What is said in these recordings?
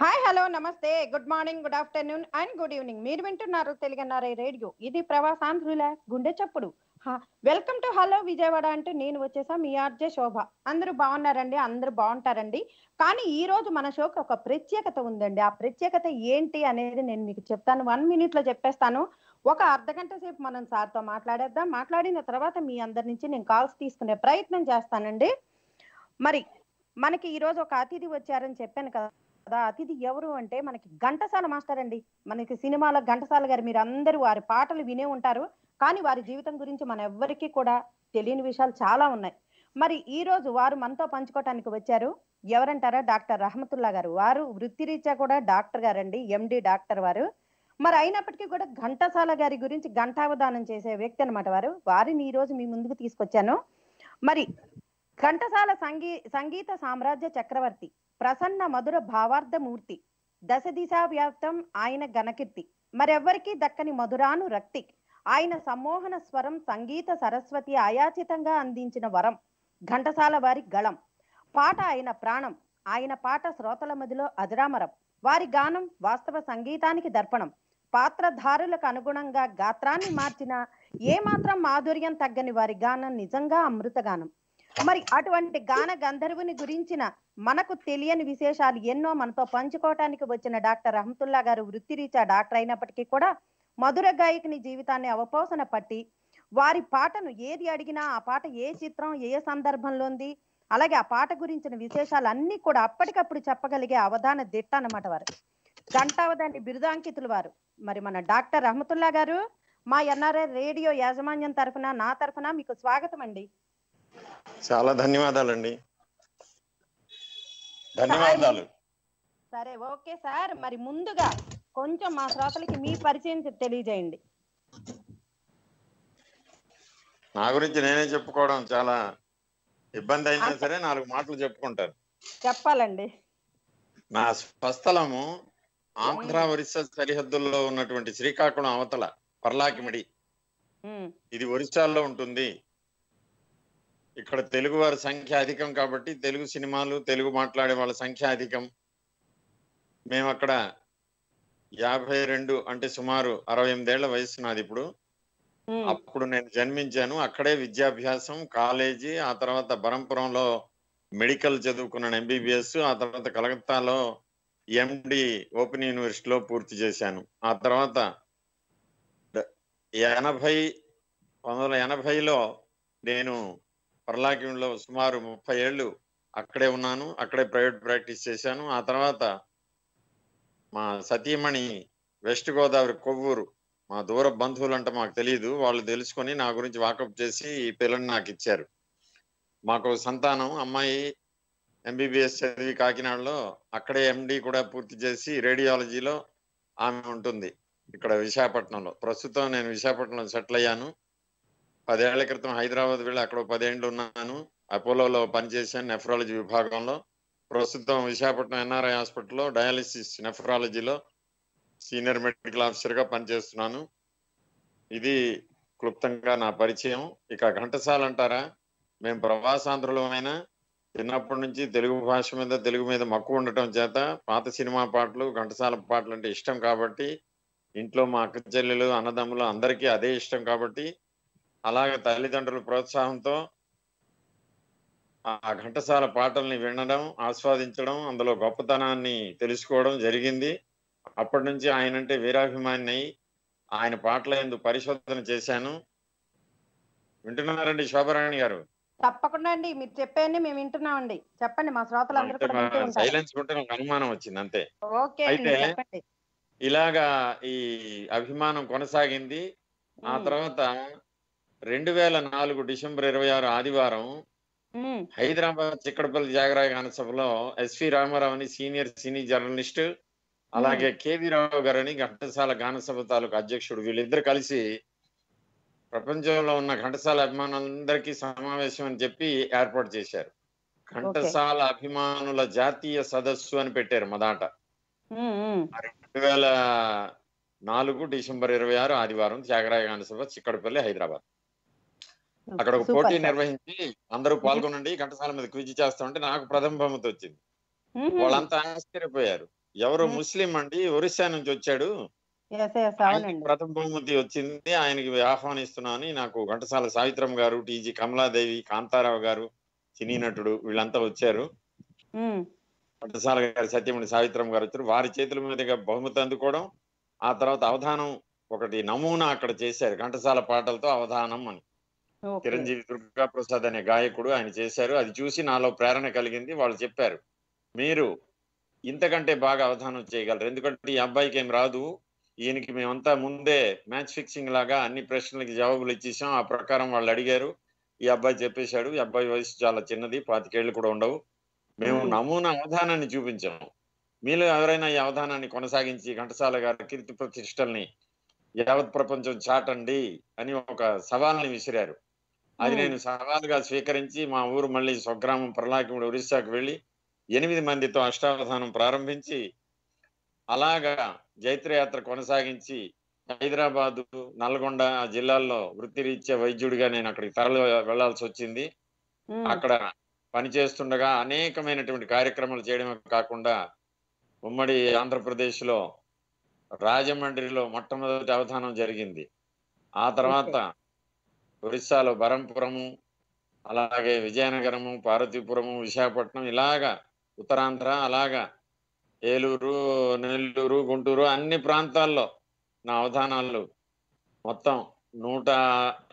Hi hello నమస్తే. Good morning good afternoon and good evening మీరు వింటున్నారు తెలుగున్నారే రేడియో. ఇది ప్రవాసాంధ్రుల గుండె చప్పుడు. వెల్కమ్ టు హలో విజయవాడ అంటూ నేను వచ్చేసా మీ ఆర్జే శోభ. అందరూ బాగున్నారండి అందరూ బాగుంటారండి. కానీ ఈ రోజు మన షోకి ఒక ప్రత్యేకత ఉందండి. ఆ ప్రత్యేకత ఏంటి అనేది నేను మీకు చెప్తాను. వన్ మినిట్లో చెప్పేస్తాను. ఒక అర్ధ గంట సేపు మనం సార్తో మాట్లాడేద్దాం. మాట్లాడిన తర్వాత మీ అందరి నుంచి నేను కాల్స్ తీసుకునే ప్రయత్నం చేస్తానండి. మరి మనకి ఈ రోజు ఒక అతిథి వచ్చారని చెప్పాను కదా. అతిథి ఎవరు అంటే మనకి ఘంటసాల మాస్టర్ అండి. మనకి సినిమాలో ఘంటసాల గారు మీరు అందరూ వారి పాటలు వినే ఉంటారు. కానీ వారి జీవితం గురించి మన ఎవ్వరికీ కూడా తెలియని విషయాలు చాలా ఉన్నాయి. మరి ఈ రోజు వారు మనతో పంచుకోవటానికి వచ్చారు. ఎవరంటారా? డాక్టర్ రహమతుల్లా గారు. వారు వృత్తిరీత్యా కూడా డాక్టర్ గారండి ఎండి డాక్టర్ వారు. మరి అయినప్పటికీ కూడా ఘంటసాల గారి గురించి ఘంటావధానం చేసే వ్యక్తి అనమాట వారు. వారిని ఈ రోజు మీ ముందుకు తీసుకొచ్చాను. మరి ఘంటసాల సంగీ సంగీత సామ్రాజ్య చక్రవర్తి ప్రసన్న మధుర భావార్థమూర్తి. దశ దిశా వ్యాప్తం ఆయన ఘనకీర్తి. మరెవ్వరికీ దక్కని మధురాను రక్తి. ఆయన సమ్మోహన స్వరం సంగీత సరస్వతి అయాచితంగా అందించిన వరం. ఘంటసాల వారి గళం. పాట ఆయన ప్రాణం. ఆయన పాట శ్రోతల మదిలో అజరామరం. వారి గానం వాస్తవ సంగీతానికి దర్పణం. పాత్రధారులకు అనుగుణంగా గాత్రాన్ని మార్చిన ఏమాత్రం మాధుర్యం తగ్గని వారి గానం నిజంగా అమృతగానం. మరి అటువంటి గాన గంధర్వుని గురించిన మనకు తెలియని విశేషాలు ఎన్నో మనతో పంచుకోవటానికి వచ్చిన డాక్టర్ రహమతుల్లా గారు వృత్తిరీత్యా డాక్టర్ అయినప్పటికీ కూడా మధుర గాయకుని జీవితాన్ని అవపోసన పట్టి వారి పాటను ఏది అడిగినా ఆ పాట ఏ చిత్రం ఏ సందర్భంలో ఉంది అలాగే ఆ పాట గురించిన విశేషాలు అన్ని కూడా అప్పటికప్పుడు చెప్పగలిగే అవధాన దిట్ట అన్నమాట వారు. గంటావదాన్ని బిరుదాంకితులు వారు. మరి మన డాక్టర్ రహమతుల్లా గారు మా ఎన్ఆర్ఐ రేడియో యాజమాన్యం తరఫున నా తరఫున మీకు స్వాగతం అండి చాలా ధన్యవాదాలండి. ధన్యవాదాలు. సరే ఓకే సార్. మరి ముందుగా కొంచెం మా శ్రోతలకి మీ పరిచయం తెలియజేయండి. నా గురించి నేనే చెప్పుకోవడం చాలా ఇబ్బంది అయినా సరే నాలుగు మాటలు చెప్పుకుంటాను చెప్పాలండి. నా స్వస్థలము ఆంధ్ర ఒరిస్సా సరిహద్దుల్లో ఉన్నటువంటి శ్రీకాకుళం అవతల పర్లాకిమిడి. ఇది ఒరిస్సాలో ఉంటుంది. ఇక్కడ తెలుగు వారి సంఖ్య అధికం కాబట్టి తెలుగు సినిమాలు తెలుగు మాట్లాడే వాళ్ళ సంఖ్య అధికం. మేము అక్కడ యాభై రెండు అంటే సుమారు అరవై ఎనిమిదేళ్ళ వయసు నాది ఇప్పుడు. అప్పుడు నేను జన్మించాను. అక్కడే విద్యాభ్యాసం కాలేజీ ఆ తర్వాత బరంపురంలో మెడికల్ చదువుకున్నాను ఎంబీబీఎస్ ఆ తర్వాత కలకత్తాలో ఎండి ఓపెన్ యూనివర్సిటీలో పూర్తి చేశాను. ఆ తర్వాత ఎనభై పంతొమ్మిది వందల ఎనభైలో నేను పర్లాకింలో సుమారు ముప్పై ఏళ్ళు అక్కడే ఉన్నాను అక్కడే ప్రైవేట్ ప్రాక్టీస్ చేశాను. ఆ తర్వాత మా సతీమణి వెస్ట్ గోదావరి కొవ్వూరు మా దూర బంధువులు అంటే మాకు తెలియదు వాళ్ళు తెలుసుకొని నా గురించి వాకప్ చేసి ఈ పిల్లని నాకు ఇచ్చారు. మాకు సంతానం అమ్మాయి ఎంబీబీఎస్ చదివి కాకినాడలో అక్కడే ఎండి కూడా పూర్తి చేసి రేడియాలజీలో ఆమె ఉంటుంది. ఇక్కడ విశాఖపట్నంలో. ప్రస్తుతం నేను విశాఖపట్నంలో సెటిల్ అయ్యాను. పదేళ్ళ క్రితం హైదరాబాద్ వెళ్ళి అక్కడ ఓ పదేండ్లు ఉన్నాను. అపోలోలో పనిచేశాను నెఫ్రాలజీ విభాగంలో. ప్రస్తుతం విశాఖపట్నం ఎన్ఆర్ఐ హాస్పిటల్లో డయాలిసిస్ నెఫ్రాలజీలో సీనియర్ మెడికల్ ఆఫీసర్గా పనిచేస్తున్నాను. ఇది క్లుప్తంగా నా పరిచయం. ఇక ఘంటసాల అంటారా? మేము ప్రవాసాంధ్రులమైన చిన్నప్పటి నుంచి తెలుగు భాష మీద తెలుగు మీద మక్కువ ఉండటం చేత పాత సినిమా పాటలు ఘంటసాల పాటలు అంటే ఇష్టం కాబట్టి ఇంట్లో మా అక్క చెల్లెలు అన్నదమ్ములు అందరికీ అదే ఇష్టం కాబట్టి అలాగే తల్లిదండ్రుల ప్రోత్సాహంతో ఆ ఘంటసాల పాటల్ని వినడం ఆస్వాదించడం అందులో గొప్పతనాన్ని తెలుసుకోవడం జరిగింది. అప్పటి నుంచి ఆయన అంటే వీరాభిమాని అయి ఆయన పాటల ఎందు పరిశోధన చేశాను. వింటున్నారండి శోభరాణి గారు? తప్పకుండా అండి. మీరు చెప్పండి మేము వింటున్నామండి. చెప్పండి మా ఉంటారు. సైలెన్స్ ఉంటే నాకు అనుమానం వచ్చింది అంతే. అయితే- ఇలాగా ఈ అభిమానం కొనసాగింది. ఆ తర్వాత రెండు వేల నాలుగు డిసెంబర్ ఇరవై ఆరు ఆదివారం హైదరాబాద్ చిక్కడపల్లి జాగరాయ గాన సభలో ఎస్వి రామారావు అని సీనియర్ సినీ జర్నలిస్ట్ అలాగే కేవీ రావు గారని ఘంటసాల గాన సభ తాలూకు అధ్యక్షుడు వీళ్ళిద్దరు కలిసి ప్రపంచంలో ఉన్న ఘంటసాల అభిమానులందరికీ సమావేశం అని చెప్పి ఏర్పాటు చేశారు. ఘంటసాల అభిమానుల జాతీయ సదస్సు అని పెట్టారు మొదట. రెండు వేల నాలుగు డిసెంబర్ ఇరవై ఆరు ఆదివారం త్యాగరాయ గాన సభ చిక్కడపల్లి హైదరాబాద్. అక్కడ ఒక పోటీ. నిర్వహించి అందరూ పాల్గొనండి ఘంటసాల మీద క్విజ్ చేస్తా ఉంటే నాకు ప్రథమ బహుమతి వచ్చింది వాళ్ళంతా ఆశ్చర్యపోయారు. ఎవరు. ముస్లిం అండి ఒరిస్సా నుంచి వచ్చాడు. ప్రథమ బహుమతి వచ్చింది. ఆయనకి ఆహ్వానిస్తున్నాను నాకు ఘంటసాల సావిత్రమ్మ గారు టీజీ కమలాదేవి కాంతారావు గారు సినీ నటుడు వీళ్ళంతా వచ్చారు. ఘంటసాల గారు సత్యమణి సావిత్రమ్మ గారు వచ్చారు. వారి చేతుల మీదుగా బహుమతి అందుకోవడం ఆ తర్వాత అవధానం ఒకటి నమూనా అక్కడ చేశారు. ఘంటసాల పాటలతో అవధానం అని. చిరంజీవి దుర్గా ప్రసాద్ అనే గాయకుడు ఆయన చేశారు. అది చూసి నాలో ప్రేరణ కలిగింది. వాళ్ళు చెప్పారు మీరు ఇంతకంటే బాగా అవధానం చేయగలరు. ఎందుకంటే ఈ అబ్బాయికి ఏం రాదు. ఈయనకి మేమంతా ముందే మ్యాచ్ ఫిక్సింగ్ లాగా అన్ని ప్రశ్నలకి జవాబులు ఇచ్చేసాం. ఆ ప్రకారం వాళ్ళు అడిగారు. ఈ అబ్బాయి చెప్పేశాడు. ఈ అబ్బాయి వయసు చాలా చిన్నది పాతికేళ్ళు కూడా ఉండవు. మేము మ్మ్. నమూనా అవధానాన్ని చూపించాము మీలో ఎవరైనా ఈ అవధానాన్ని కొనసాగించి ఘంటసాల గారి కీర్తి ప్రతిష్టల్ని యావత్ ప్రపంచం చాటండి అని ఒక సవాల్ని విసిరారు. అది. నేను సవాలుగా స్వీకరించి మా ఊరు మళ్ళీ స్వగ్రామం ప్రలాకిముడు ఒరిస్సాకు వెళ్ళి ఎనిమిది మందితో అష్టావధానం ప్రారంభించి అలాగా జైత్రయాత్ర కొనసాగించి హైదరాబాదు నల్గొండ ఆ జిల్లాల్లో వృత్తిరీత్యా వైద్యుడిగా నేను అక్కడికి తరలి వెళ్ళాల్సి వచ్చింది. అక్కడ పనిచేస్తుండగా అనేకమైనటువంటి కార్యక్రమాలు చేయడమే కాకుండా ఉమ్మడి ఆంధ్రప్రదేశ్లో రాజమండ్రిలో మొట్టమొదటి అవధానం జరిగింది. ఆ తర్వాత ఒరిస్సాలో బరంపురము అలాగే విజయనగరము పార్వతీపురము విశాఖపట్నం ఇలాగా ఉత్తరాంధ్ర అలాగా ఏలూరు నెల్లూరు గుంటూరు అన్ని ప్రాంతాల్లో నా అవధానాలు మొత్తం నూట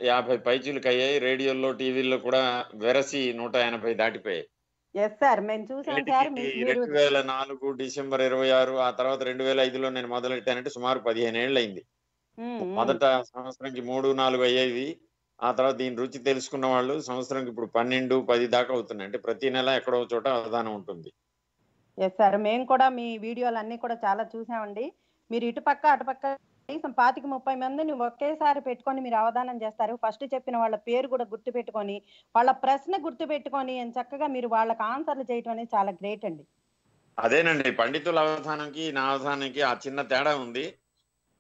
యాభై పైచీలకు అయ్యాయి రేడియోల్లో టీవీల్లో కూడా వెరసి నూట ఎనభై దాటిపోయాయి. రెండు వేల నాలుగు డిసెంబర్ ఇరవై ఆరు ఆ తర్వాత రెండు వేల ఐదులో నేను మొదలెట్టానంటే సుమారు పదిహేను ఏళ్ళు అయింది మొదట సంవత్సరంకి మూడు నాలుగు అయ్యేవి. ఆ తర్వాత దీని రుచి తెలుసుకున్న వాళ్ళు సంవత్సరంకి ఇప్పుడు పన్నెండు పది దాకా అవుతున్నాయి. అంటే ప్రతి నెల ఎక్కడో చోట అవధానం ఉంటుంది. ఎస్ సార్ మేము కూడా మీ వీడియోలు అన్ని కూడా చాలా చూసామండి. మీరు ఇటుపక్క అటుపక్క కనీసం పాతిక ముప్పై మందిని ఒకేసారి పెట్టుకొని మీరు అవధానం చేస్తారు. ఫస్ట్ చెప్పిన వాళ్ళ పేరు కూడా గుర్తు పెట్టుకొని వాళ్ళ ప్రశ్న గుర్తు పెట్టుకొని ఎంత చక్కగా మీరు వాళ్ళకి ఆన్సర్లు చేయటం అనేది చాలా గ్రేట్ అండి. అదేనండి. పండితుల అవధానంకి నా అవధానానికి ఆ చిన్న తేడా ఉంది.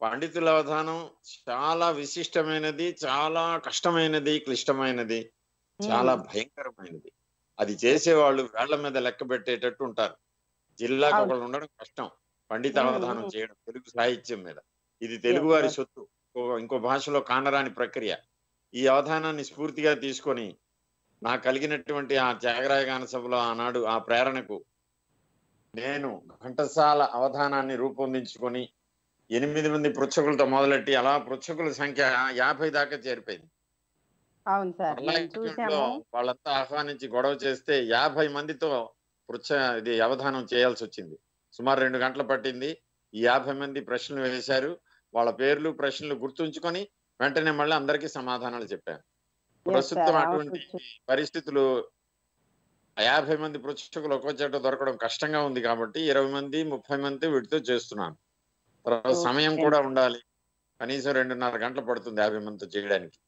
పండితుల అవధానం చాలా విశిష్టమైనది చాలా కష్టమైనది క్లిష్టమైనది చాలా భయంకరమైనది. అది చేసేవాళ్ళు వేళ్ళ మీద లెక్క పెట్టేటట్టు ఉంటారు. జిల్లాకు. ఒకళ్ళు ఉండడం కష్టం. పండిత అవధానం. చేయడం తెలుగు సాహిత్యం మీద. ఇది తెలుగు వారి. సొత్తు. ఇంకో- ఇంకో భాషలో కానరాని ప్రక్రియ. ఈ అవధానాన్ని స్ఫూర్తిగా తీసుకొని నాకు కలిగినటువంటి ఆ త్యాగరాయ గాన సభలో ఆనాడు ఆ ప్రేరణకు నేను ఘంటసాల అవధానాన్ని రూపొందించుకొని ఎనిమిది మంది పృచ్ఛకులతో మొదలెట్టి అలా పృచ్ఛకుల సంఖ్య యాభై దాకా చేరిపోయింది. అవును సార్ వాళ్ళంతా ఆహ్వానించి గొడవ చేస్తే యాభై మందితో పృచ్ఛ ఇది అవధానం చేయాల్సి వచ్చింది. సుమారు రెండు గంటలు పట్టింది. ఈ యాభై మంది ప్రశ్నలు వేశారు. వాళ్ళ పేర్లు ప్రశ్నలు గుర్తుంచుకొని వెంటనే మళ్ళీ అందరికీ సమాధానాలు చెప్పాను ప్రస్తుతం. అటువంటి. పరిస్థితులు యాభై మంది పృచ్ఛకులు ఒక్కో చోట దొరకడం కష్టంగా ఉంది కాబట్టి ఇరవై మంది ముప్పై మంది వీటితో చేస్తున్నాను. తర్వాత. సమయం కూడా ఉండాలి. కనీసం రెండున్నర గంటలు పడుతుంది యాభై మందితో చేయడానికి.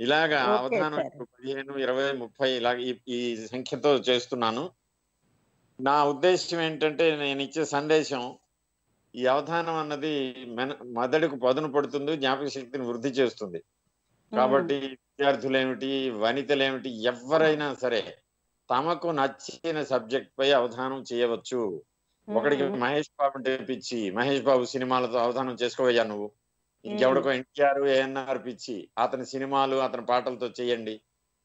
ఇలాగా అవధానం పదిహేను ఇరవై ముప్పై ఇలాగ ఈ- ఈ సంఖ్యతో చేస్తున్నాను. నా ఉద్దేశం ఏంటంటే నేను ఇచ్చే సందేశం ఈ అవధానం అన్నది మెన- మెదడుకు పదును పడుతుంది జ్ఞాపక శక్తిని వృద్ధి చేస్తుంది. కాబట్టి విద్యార్థులేమిటి వనితలేమిటి ఎవరైనా సరే తమకు నచ్చిన సబ్జెక్ట్ పై అవధానం చేయవచ్చు. ఒకడికి మహేష్ బాబు పిచ్చి మహేష్ బాబు సినిమాలతో అవధానం చేసుకోవయ్యా నువ్వు? ఇంకెవడికో ఎన్టీఆర్ ఏఎన్ఆర్ పిచ్చి అతని సినిమాలు అతని పాటలతో చేయండి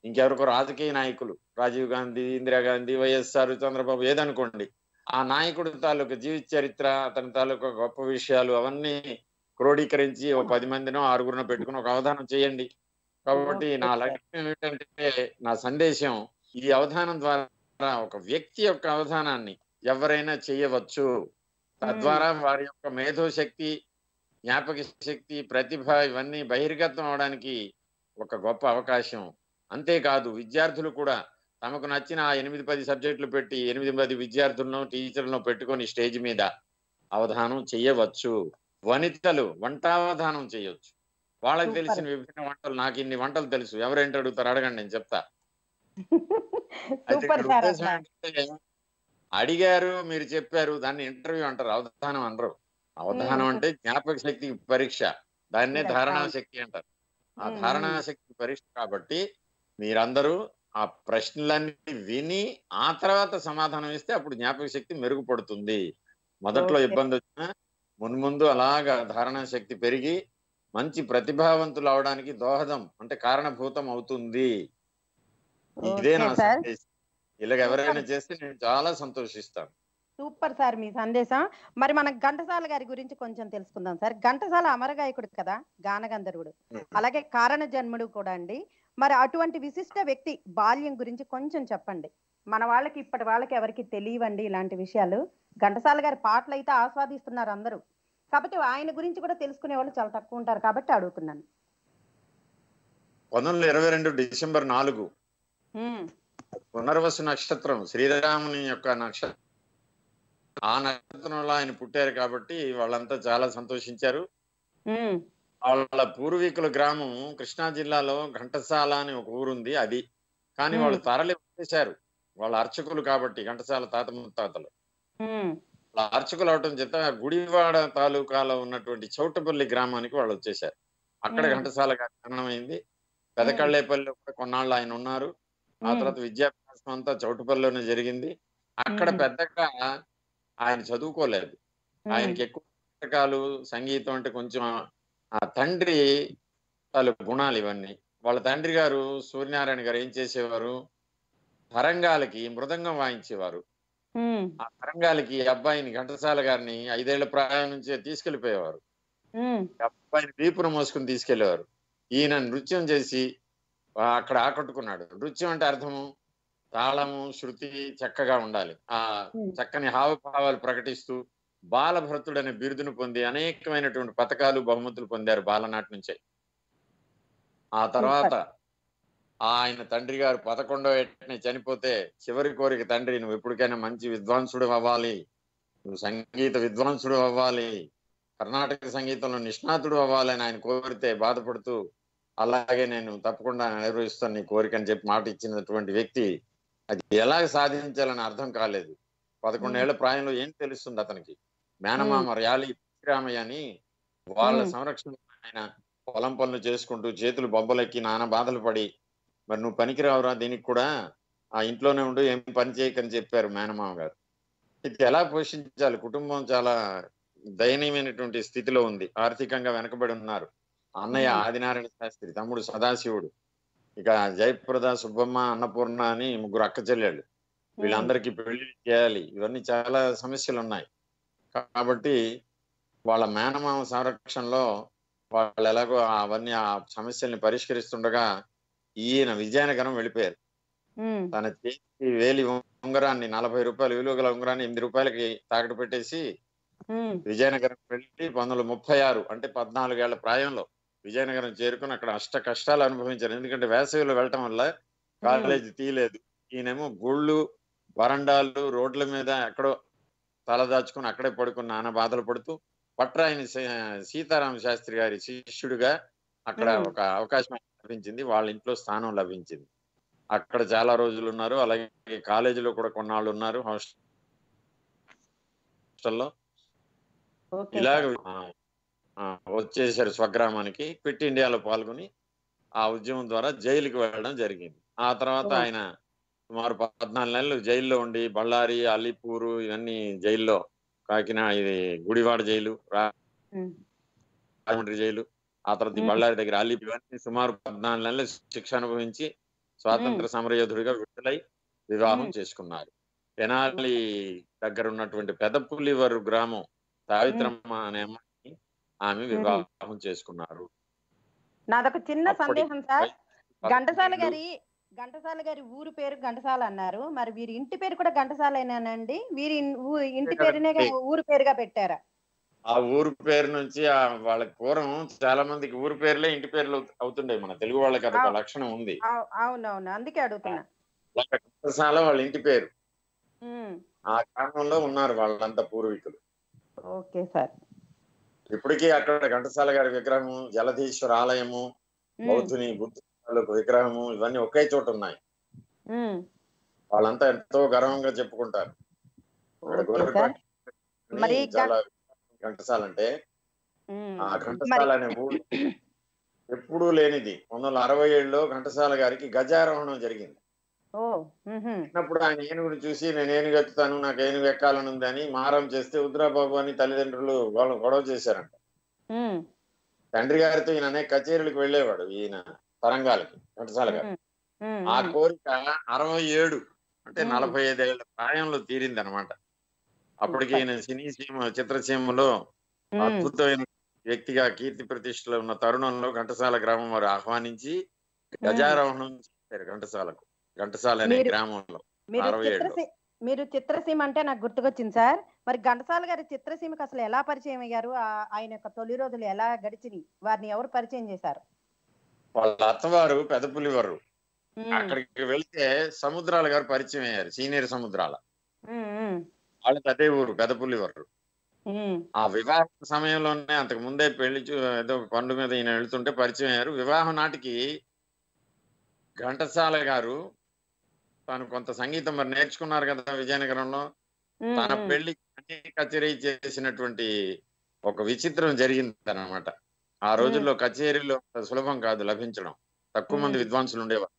ఇంకెవరికో రాజకీయ నాయకులు రాజీవ్ గాంధీ ఇందిరాగాంధీ వైఎస్ఆర్ చంద్రబాబు ఏదనుకోండి ఆ నాయకుడు తాలూకు జీవిత చరిత్ర అతని తాలూకు గొప్ప విషయాలు అవన్నీ క్రోడీకరించి ఒక పది మందినో ఆరుగురినో పెట్టుకుని ఒక అవధానం చేయండి కాబట్టి నా. లక్ష్యం ఏంటంటే నా సందేశం ఈ అవధానం ద్వారా ఒక వ్యక్తి యొక్క అవధానాన్ని ఎవరైనా చేయవచ్చు. తద్వారా వారి యొక్క మేధోశక్తి జ్ఞాపక శక్తి ప్రతిభ ఇవన్నీ బహిర్గతం అవడానికి ఒక గొప్ప అవకాశం. అంతేకాదు విద్యార్థులు కూడా తమకు నచ్చిన ఆ ఎనిమిది పది సబ్జెక్టులు పెట్టి ఎనిమిది పది విద్యార్థులను టీచర్లను పెట్టుకొని స్టేజ్ మీద అవధానం చేయవచ్చు. వనితలు వంటావధానం చేయొచ్చు. వాళ్ళకి. తెలిసిన విభిన్న వంటలు నాకు ఇన్ని వంటలు తెలుసు. ఎవరేంటి అడుగుతారు? అడగండి నేను చెప్తా. అడిగారు మీరు చెప్పారు దాన్ని ఇంటర్వ్యూ అంటారు అవధానం అనరు అవధానం. అంటే జ్ఞాపక శక్తి పరీక్ష దాన్నే ధారణా. శక్తి అంటారు ఆ. ధారణా శక్తి పరీక్ష కాబట్టి మీరందరూ ఆ ప్రశ్నలన్నీ విని ఆ తర్వాత సమాధానం ఇస్తే అప్పుడు జ్ఞాపక శక్తి మెరుగుపడుతుంది మొదట్లో. ఇబ్బంది వచ్చినా మున్ముందు అలాగా ధారణా శక్తి పెరిగి మంచి ప్రతిభావంతులు అవడానికి దోహదం అంటే కారణభూతం అవుతుంది ఇదే నా సందేశం ఇలాగ ఎవరైనా చేస్తే నేను చాలా సంతోషిస్తాను. సూపర్ సార్ మీ సందేశం. మరి మన ఘంటసాల గారి గురించి కొంచెం తెలుసుకుందాం సార్. ఘంటసాల అమరగాయకుడు కదా గానగంధర్వుడు. అలాగే కారణ జన్ముడు కూడా అండి. మరి అటువంటి విశిష్ట వ్యక్తి బాల్యం గురించి కొంచెం చెప్పండి. మన వాళ్ళకి ఇప్పటి వాళ్ళకి ఎవరికి తెలియవండి ఇలాంటి విషయాలు? ఘంటసాల గారి పాటలు అయితే ఆస్వాదిస్తున్నారు అందరూ. కాబట్టి ఆయన గురించి కూడా తెలుసుకునే వాళ్ళు చాలా తక్కువ ఉంటారు కాబట్టి అడుగుతున్నాను. పంతొమ్మిది ఇరవై రెండు డిసెంబర్ నాలుగు. పునర్వసు నక్షత్రం శ్రీరాముని యొక్క నక్షత్రం. ఆ నక్షత్రంలో ఆయన పుట్టారు కాబట్టి వాళ్ళంతా చాలా సంతోషించారు. వాళ్ళ పూర్వీకుల గ్రామం కృష్ణా జిల్లాలో ఘంటసాల అని ఒక ఊరుంది అది. కానీ వాళ్ళు. తరలి వచ్చేశారు. వాళ్ళ అర్చకులు కాబట్టి ఘంటసాల తాత ముత్తాతలు. అర్చకులు అవటం చేత గుడివాడ తాలూకాలో ఉన్నటువంటి చౌటపల్లి గ్రామానికి వాళ్ళు వచ్చేశారు. అక్కడ. ఘంటసాల జననమైంది. పెదకళ్ళేపల్లిలో కూడా కొన్నాళ్ళు ఆయన ఉన్నారు. ఆ తర్వాత విద్యాభ్యాసం అంతా చౌటుపల్లిలోనే జరిగింది. అక్కడ. పెద్దగా ఆయన చదువుకోలేదు. ఆయనకి ఎక్కువ పుస్తకాలు సంగీతం అంటే కొంచెం ఆ తండ్రి వాళ్ళు గుణాలు ఇవన్నీ. వాళ్ళ తండ్రి గారు సూర్యనారాయణ గారు ఏం చేసేవారు? తరంగాలకి మృదంగం వాయించేవారు. ఆ తరంగాలకి అబ్బాయిని ఘంటసాల గారిని ఐదేళ్ళ ప్రాయం నుంచే తీసుకెళ్ళిపోయేవారు అబ్బాయిని వీపును మోసుకుని తీసుకెళ్ళేవారు ఈయన నృత్యం చేసి అక్కడ ఆకట్టుకున్నాడు. నృత్యం అంటే అర్థము? తాళము శృతి చక్కగా ఉండాలి. ఆ చక్కని హావభావాలు ప్రకటిస్తూ బాలభరతుడు అనే బిరుదును పొంది అనేకమైనటువంటి పథకాలు బహుమతులు పొందారు బాలనాటి నుంచే. ఆ తర్వాత ఆయన తండ్రి గారు పదకొండో ఏటనే చనిపోతే చివరి కోరిక తండ్రి నువ్వు ఎప్పటికైనా మంచి విద్వాంసుడు అవ్వాలి. నువ్వు సంగీత విద్వాంసుడు అవ్వాలి. కర్ణాటక సంగీతంలో నిష్ణాతుడు అవ్వాలి అని ఆయన కోరితే బాధపడుతూ అలాగే నేను తప్పకుండా నెరవేరుస్తాను నీ కోరిక అని చెప్పి మాట ఇచ్చినటువంటి వ్యక్తి అది ఎలా సాధించాలని అర్థం కాలేదు. పదకొండేళ్ళ ప్రాయంలో ఏం తెలుస్తుంది అతనికి? మేనమామ ర్యాలీ శ్రీరామయ్య అని వాళ్ళ. సంరక్షణ ఆయన పొలం పనులు చేసుకుంటూ చేతులు బొబ్బలెక్కి నానా బాధలు పడి మరి నువ్వు పనికిరావురా దీనికి కూడా? ఆ ఇంట్లోనే ఉండు ఏం పని చేయకని చెప్పారు మేనమామ గారు. ఇది ఎలా పోషించాలి? కుటుంబం చాలా దయనీయమైనటువంటి స్థితిలో ఉంది. ఆర్థికంగా వెనకబడి ఉన్నారు. అన్నయ్య. ఆదినారాయణ శాస్త్రి తమ్ముడు సదాశివుడు. ఇక జయప్రద సుబ్బమ్మ అన్నపూర్ణ అని ముగ్గురు అక్క చెల్లెళ్ళు. వీళ్ళందరికీ పెళ్ళి చేయాలి. ఇవన్నీ చాలా సమస్యలు ఉన్నాయి కాబట్టి వాళ్ళ మేనమామ సంరక్షణలో వాళ్ళు ఎలాగో అవన్నీ ఆ సమస్యల్ని పరిష్కరిస్తుండగా ఈయన విజయనగరం వెళ్ళిపోయారు. తన చేతి వేలి ఉంగరాన్ని నలభై రూపాయలు విలువ గల ఉంగరాన్ని ఎనిమిది రూపాయలకి తాకట్టు పెట్టేసి విజయనగరం వెళ్ళి పంతొమ్మిది వందల ముప్పై ఆరు అంటే పద్నాలుగేళ్ళ ప్రాయంలో విజయనగరం చేరుకుని అక్కడ అష్ట కష్టాలు అనుభవించారు ఎందుకంటే వేసవిలో వెళ్ళటం వల్ల కాలేజీ తీయలేదు. ఈయనేమో గుళ్ళు వరండాలు రోడ్ల మీద ఎక్కడో తలదాచుకుని అక్కడే పడుకుని నాన్న బాధలు పడుతూ పట్రాయని సీతారామ శాస్త్రి గారి శిష్యుడిగా అక్కడ. ఒక అవకాశం లభించింది. వాళ్ళ ఇంట్లో స్థానం లభించింది. అక్కడ చాలా రోజులు ఉన్నారు. అలాగే కాలేజీలో కూడా కొన్నాళ్ళు ఉన్నారు. హాస్టల్లో. ఇలాగ వచ్చేసారు స్వగ్రామానికి క్విట్ ఇండియాలో పాల్గొని ఆ ఉద్యమం ద్వారా జైలుకి వెళ్ళడం జరిగింది ఆ తర్వాత. ఆయన సుమారు పద్నాలుగు నెలలు జైల్లో ఉండి బళ్ళారి అలీపూరు ఇవన్నీ జైల్లో కాకినాడ ఇది గుడివాడ జైలు రాజమండ్రి జైలు ఆ తర్వాత. బళ్ళారి దగ్గర అలీ ఇవన్నీ సుమారు పద్నాలుగు నెలలు శిక్ష అనుభవించి స్వాతంత్ర సమరయోధుడిగా విడుదలై వివాహం. చేసుకున్నారు తెనాలి దగ్గర ఉన్నటువంటి పెదపులివరు గ్రామం సావిత్రమ్మ అనే అమ్మాయిని ఆమె వివాహం చేసుకున్నారు. నాదొక చిన్న సందేహం సార్. ఘంటసాల. గారి ఘంటసాల గారి ఊరు పేరు ఘంటసాల అన్నారు. మరి వీరి ఇంటి పేరు కూడా ఘంటసాలేనానండి వీరి ఇంటి పేరునే ఊరు పేరుగా పెట్టారా? ఆ ఊరు పేరు నుంచి ఆ వాళ్ళకి పూర్వం చాలా మందికి ఊరు పేర్లే ఇంటి పేర్లు అవుతు- అవుతుండే మన తెలుగు వాళ్ళకి అదొక లక్షణం ఉంది. అవు- అవునవును. అందుకే అడుగుతున్నా. ఘంటసాల వాళ్ళ ఇంటి పేరు. ఆ కారణంలో ఉన్నారు వాళ్ళంతా పూర్వీకులు. Okay sir. ఇప్పటికీ అక్కడ ఘంటసాల గారి విగ్రహము జలధీశ్వర ఆలయము బౌద్ధుని బుద్ధ విగ్రహము ఇవన్నీ ఒకే చోట ఉన్నాయి. వాళ్ళంతా ఎంతో గర్వంగా చెప్పుకుంటారు. చాలా ఘంటసాల అంటే ఆ ఘంటసాల అనే ఊరు ఎప్పుడూ లేనిది. పంతొమ్మిది వందల అరవై ఏడులో ఘంటసాల గారికి గజారోహణం జరిగింది. చిన్నప్పుడు ఆయన ఏనుగును చూసి నేను ఏనుగు ఎక్కుతాను నాకు ఏనుగు ఎక్కాలని అని మారం చేస్తే ఉద్రాబాబు అని తల్లిదండ్రులు వాళ్ళు గొడవ చేశారంట. తండ్రి గారితో ఈయన అనేక కచేరీలకు వెళ్ళేవాడు ఈయన తరంగాలకి ఘంటసాల గారు మ్, మ్, ఆ. కోరిక అరవై ఏడు అంటే. నలభై ఐదేళ్ళ ప్రాయంలో తీరింది అనమాట అప్పటికి ఈయన సినీ సీమ చిత్రసీమలో అద్భుతమైన వ్యక్తిగా కీర్తి ప్రతిష్టలు ఉన్న తరుణంలో ఘంటసాల గ్రామం వారు ఆహ్వానించి గజారోహణం చేశారు ఘంటసాలకు. ఘంటసాల అనే గ్రామంలో మీరు చిత్రసీమ అంటే నాకు గుర్తుకొచ్చింది సార్. మరి ఘంటసాల గారి చిత్రసీమకి అసలు ఎలా పరిచయం అయ్యారు? ఆయన యొక్క తొలి రోజులు ఎలా గడిచినాయి? వారిని ఎవరు పరిచయం చేశారు? వాళ్ళ అత్తవారు పెదపులివారు మ్, అక్కడికి వెళ్తే సముద్రాల గారు పరిచయం అయ్యారు సీనియర్ సముద్రాల. వాళ్ళకి అదే ఊరు పెదపులివారు మ్, ఆ వివాహ సమయంలోనే అంతకు ముందే పెళ్ళి ఏదో పండు మీద ఈయన వెళ్తుంటే పరిచయం అయ్యారు. వివాహం నాటికి ఘంటసాల గారు తాను కొంత సంగీతం మరి నేర్చుకున్నారు కదా విజయనగరంలో. తన. పెళ్ళి కచేరీ చేసినటువంటి ఒక విచిత్రం జరిగింది అనమాట ఆ రోజుల్లో కచేరీలో సులభం కాదు లభించడం. తక్కువ మంది. విద్వాంసులు ఉండేవారు.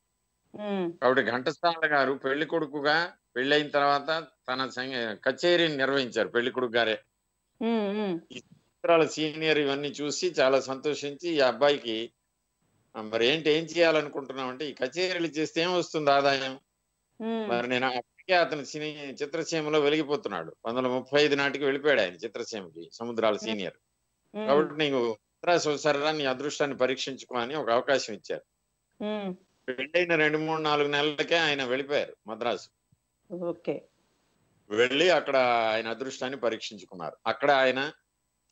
కాబట్టి ఘంటసాల గారు పెళ్ళి కొడుకుగా పెళ్ళి అయిన తర్వాత తన కచేరీని నిర్వహించారు పెళ్ళి కొడుకు గారే. చిత్రాల సీనియర్ ఇవన్నీ చూసి చాలా సంతోషించి ఈ అబ్బాయికి "ఆ, మరి ఏంటి ఏం చేయాలనుకుంటున్నాం అంటే ఈ కచేరీలు చేస్తే ఏం వస్తుంది ఆదాయం? మరి నేను అప్పటికే అతను సినీ చిత్రసీమలో వెలిగిపోతున్నాడు. వందల ముప్పై ఐదు నాటికి వెళ్ళిపోయాడు ఆయన చిత్రసీమకి సముద్రాల సీనియర్. కాబట్టి నీకు మద్రాసు ఒకసారిరా నీ అదృష్టాన్ని పరీక్షించుకో అని ఒక అవకాశం ఇచ్చారు. పెళ్ళైన రెండు మూడు నాలుగు నెలలకే ఆయన వెళ్ళిపోయారు మద్రాసు. ఓకే. వెళ్ళి అక్కడ ఆయన అదృష్టాన్ని పరీక్షించుకున్నారు. అక్కడ ఆయన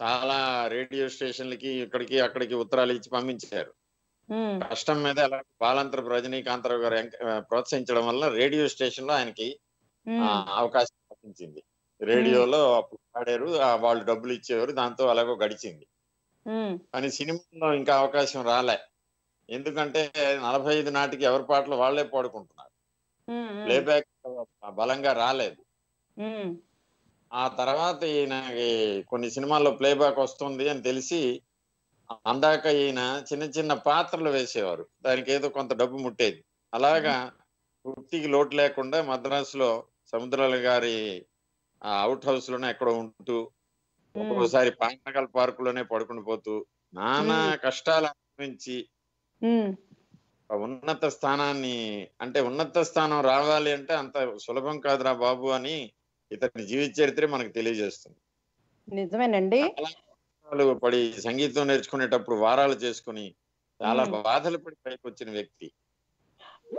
చాలా రేడియో స్టేషన్లకి ఇక్కడికి అక్కడికి ఉత్తరాలు ఇచ్చి పంపించారు. కష్టం మీద అలా బాలంతరపు రజనీకాంతరావు గారు ప్రోత్సహించడం వల్ల రేడియో స్టేషన్లో ఆయనకి అవకాశం లభించింది రేడియోలో అప్పుడు పాడారు ఆ, వాళ్ళు డబ్బులు ఇచ్చేవారు దాంతో అలాగో గడిచింది. కానీ సినిమాలో ఇంకా అవకాశం రాలే. ఎందుకంటే నలభై ఐదు నాటికి ఎవరి పాటలు వాళ్ళే పాడుకుంటున్నారు. మ్, ప్లేబ్యాక్ బలంగా రాలేదు. ఆ తర్వాత ఈయన కొన్ని సినిమాల్లో ప్లేబ్యాక్ వస్తుంది అని తెలిసి అందాక ఈయన చిన్న చిన్న పాత్రలు వేసేవారు. దానికి ఏదో కొంత డబ్బు ముట్టేది. అలాగా వృత్తికి లోటు లేకుండా మద్రాసులో సముద్రాల గారి అవుట్ హౌస్లోనే ఎక్కడో ఉంటూ ఒక్కోసారి పాండగల్ పార్క్లోనే పడుకుని పోతూ నానా. కష్టాలు ఆ ఉన్నత స్థానాన్ని అంటే ఉన్నత స్థానం రావాలి అంటే అంత సులభం కాదురా బాబు అని ఇతని జీవిత చరిత్రే మనకు తెలియజేస్తుంది. నిజమేనండి. కష్టాలు పడి సంగీతం నేర్చుకునేటప్పుడు వారాలు చేసుకుని చాలా. బాధలు పడి పైకి వచ్చిన వ్యక్తి.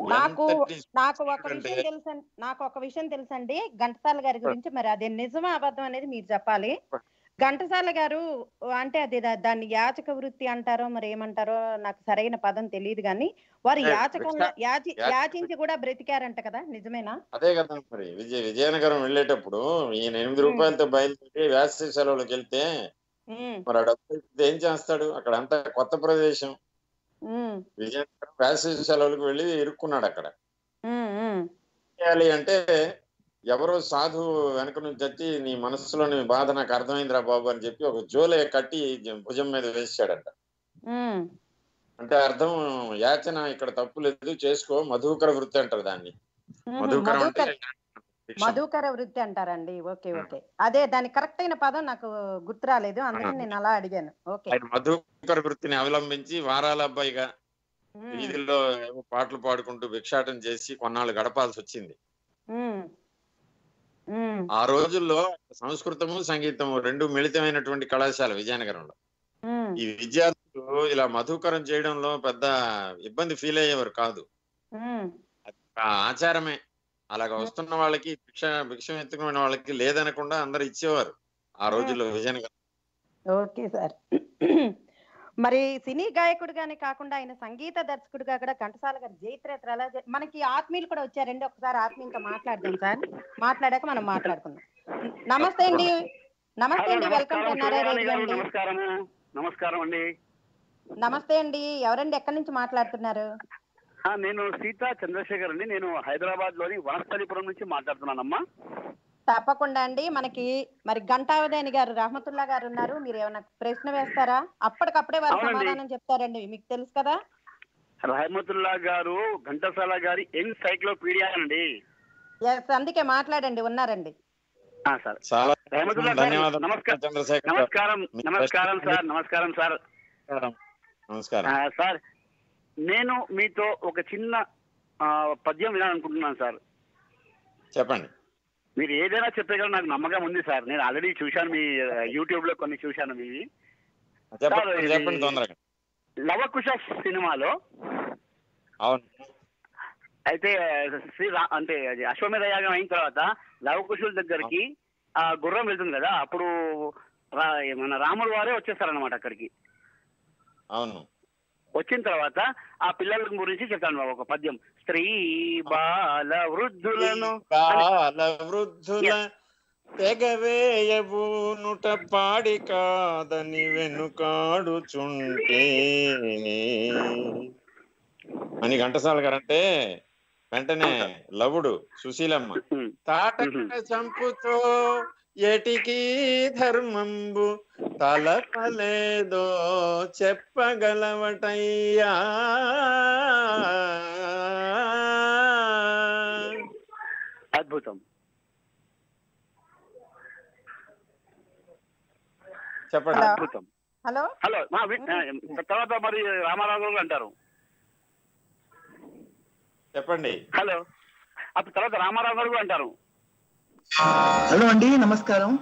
నాకు నాకు ఒక విషయం తెలుసు నాకు ఒక విషయం తెలుసండి. ఘంటసాల గారి గురించి మరి అది నిజమా అబద్ధం అనేది మీరు చెప్పాలి. ఘంటసాల గారు అంటే అది దాన్ని యాచక వృత్తి అంటారో మరి ఏమంటారో నాకు సరైన పదం తెలియదు కానీ వారు యాచకంలో భిక్ష- యాచి యాచక యాచించి కూడా బ్రతికారంట కదా నిజమేనా? అదే కదా మరి. విజయ విజయనగరం వెళ్ళేటప్పుడు ఈయన ఎనిమిది. రూపాయలతో బయలుదేరి వేసవి సెలవులకు వెళ్తే మరి ఆ డబ్బు ఇస్తే ఏం చేస్తాడు? అక్కడ అంతా కొత్త ప్రదేశం. విజయనగరం వేసవి సెలవులకు వెళ్ళి ఇరుక్కున్నాడు అక్కడ. చేయాలి అంటే ఎవరో సాధు వెనక నుంచి వచ్చి నీ మనసులోని బాధ నాకు అర్థమైందిరా బాబు అని చెప్పి ఒక జోలే కట్టి భుజం మీద వేసాడంట అంటే అర్థం యాచన ఇక్కడ తప్పు లేదు చేసుకో మధుకర వృత్తి అంటారు దాన్ని. మధుకరం అంటే మధుకర వృత్తి అంటారండి. Okay okay. అదే దాని కరెక్ట్ అయిన పదం నాకు గుర్తు రాలేదు అందుకని నేను అలా అడిగాను. ఓకే. ఆయన మధుకర వృత్తిని అవలంబించి వారాల అబ్బాయిగా ఏవో పాటలు పాడుకుంటూ భిక్షాటం చేసి కొన్నాళ్ళు గడపాల్సి వచ్చింది. ఆ రోజుల్లో సంస్కృతము సంగీతము రెండు మిళితమైనటువంటి కళాశాల విజయనగరంలో. ఈ విద్యార్థులు ఇలా మధుకరం చేయడంలో పెద్ద ఇబ్బంది ఫీల్ అయ్యేవారు కాదు. ఆచారమే. అలాగ వస్తున్న వాళ్ళకి భిక్ష భిక్షం ఎత్తుకున్న వాళ్ళకి లేదనకుండా అందరు ఇచ్చేవారు ఆ రోజుల్లో విజయనగరం ఓకే సార్. మరి సినీ గాయకుడిగానే కాకుండా ఆయన సంగీత దర్శకుడిగా కూడా ఘంటసాల గారి జైత్రేత్ర ఎలా జ- మనకి ఆత్మీయులు కూడా వచ్చారండి. ఒకసారి ఆత్మీయులతో మాట్లాడదాం సార్. మాట్లాడాక మనం మాట్లాడుకుందాం. నమస్తే అండి. నమస్తే అండి. వెల్కమ్ టు నమస్కారం, అండి. నమస్కారము. నమస్కారం అండి నమస్తే అండి. ఎవరండి? ఎక్కడి నుంచి మాట్లాడుతున్నారు? నేను సీతా చంద్రశేఖర్ అండి. నేను హైదరాబాద్లోని వనస్థలిపురం నుంచి మాట్లాడుతున్నానమ్మా. తప్పకుండా అండి. మనకి మరి గంటావదేని గారు రహమతుల్లా గారు ఉన్నారు. మీరు ఏమైనా ప్రశ్న వేస్తారా? అప్పటికప్పుడే వారు. సమాధానం చెప్తారండి. మీకు తెలుసు కదా? రహమతుల్లా గారు ఘంటసాల గారి ఎన్సైక్లోపీడియా అండి. అందుకే మాట్లాడండి. ఉన్నారండి. సార్. నమస్కారం. నమస్కారం. సార్. నమస్కారం సార్. నమస్కారం. నమస్కారం. ఆ, సార్ నేను మీతో ఒక చిన్న ఆ, పద్యం వినాలనుకుంటున్నాను సార్. చెప్పండి. మీరు ఏదైనా చెప్పగలరు నాకు నమ్మకం ఉంది సార్. నేను ఆల్రెడీ చూశాను మీ యూట్యూబ్లో కొన్ని చూశాను మీవి. లవకుశ సినిమాలో అవును. అయితే శ్రీ రా- అంటే అశ్వమేధ యాగం అయిన తర్వాత లవకుశుల దగ్గరికి ఆ గుర్రం వెళ్తుంది కదా అప్పుడు మన రాముడు వారే వచ్చేస్తారన్నమాట అక్కడికి. అవును. వచ్చిన తర్వాత ఆ పిల్లల గురించి చెప్తాను బాబు ఒక పద్యం. స్త్రీ బాల వృద్ధులను బాల వృద్ధుల తెగవేయబూనుట పాడి కాదని వెనుకాడుచుంటే. అని ఘంటసాల గారంటే వెంటనే లవుడు సుశీలమ్మ తాటక చంపుతో ఎటికి ధర్మంబు తలపలేదో చెప్పగలవటయ్యా. అద్భుతం. చెప్పండి. అద్భుతం. హలో. హలో మా వి- ఆ, తర్వాత మరి రామారావు గారు అంటారు. చెప్పండి. హలో అప్పుడు తర్వాత రామారావు గారు కూడా అంటారు. హలో అండి నమస్కారం.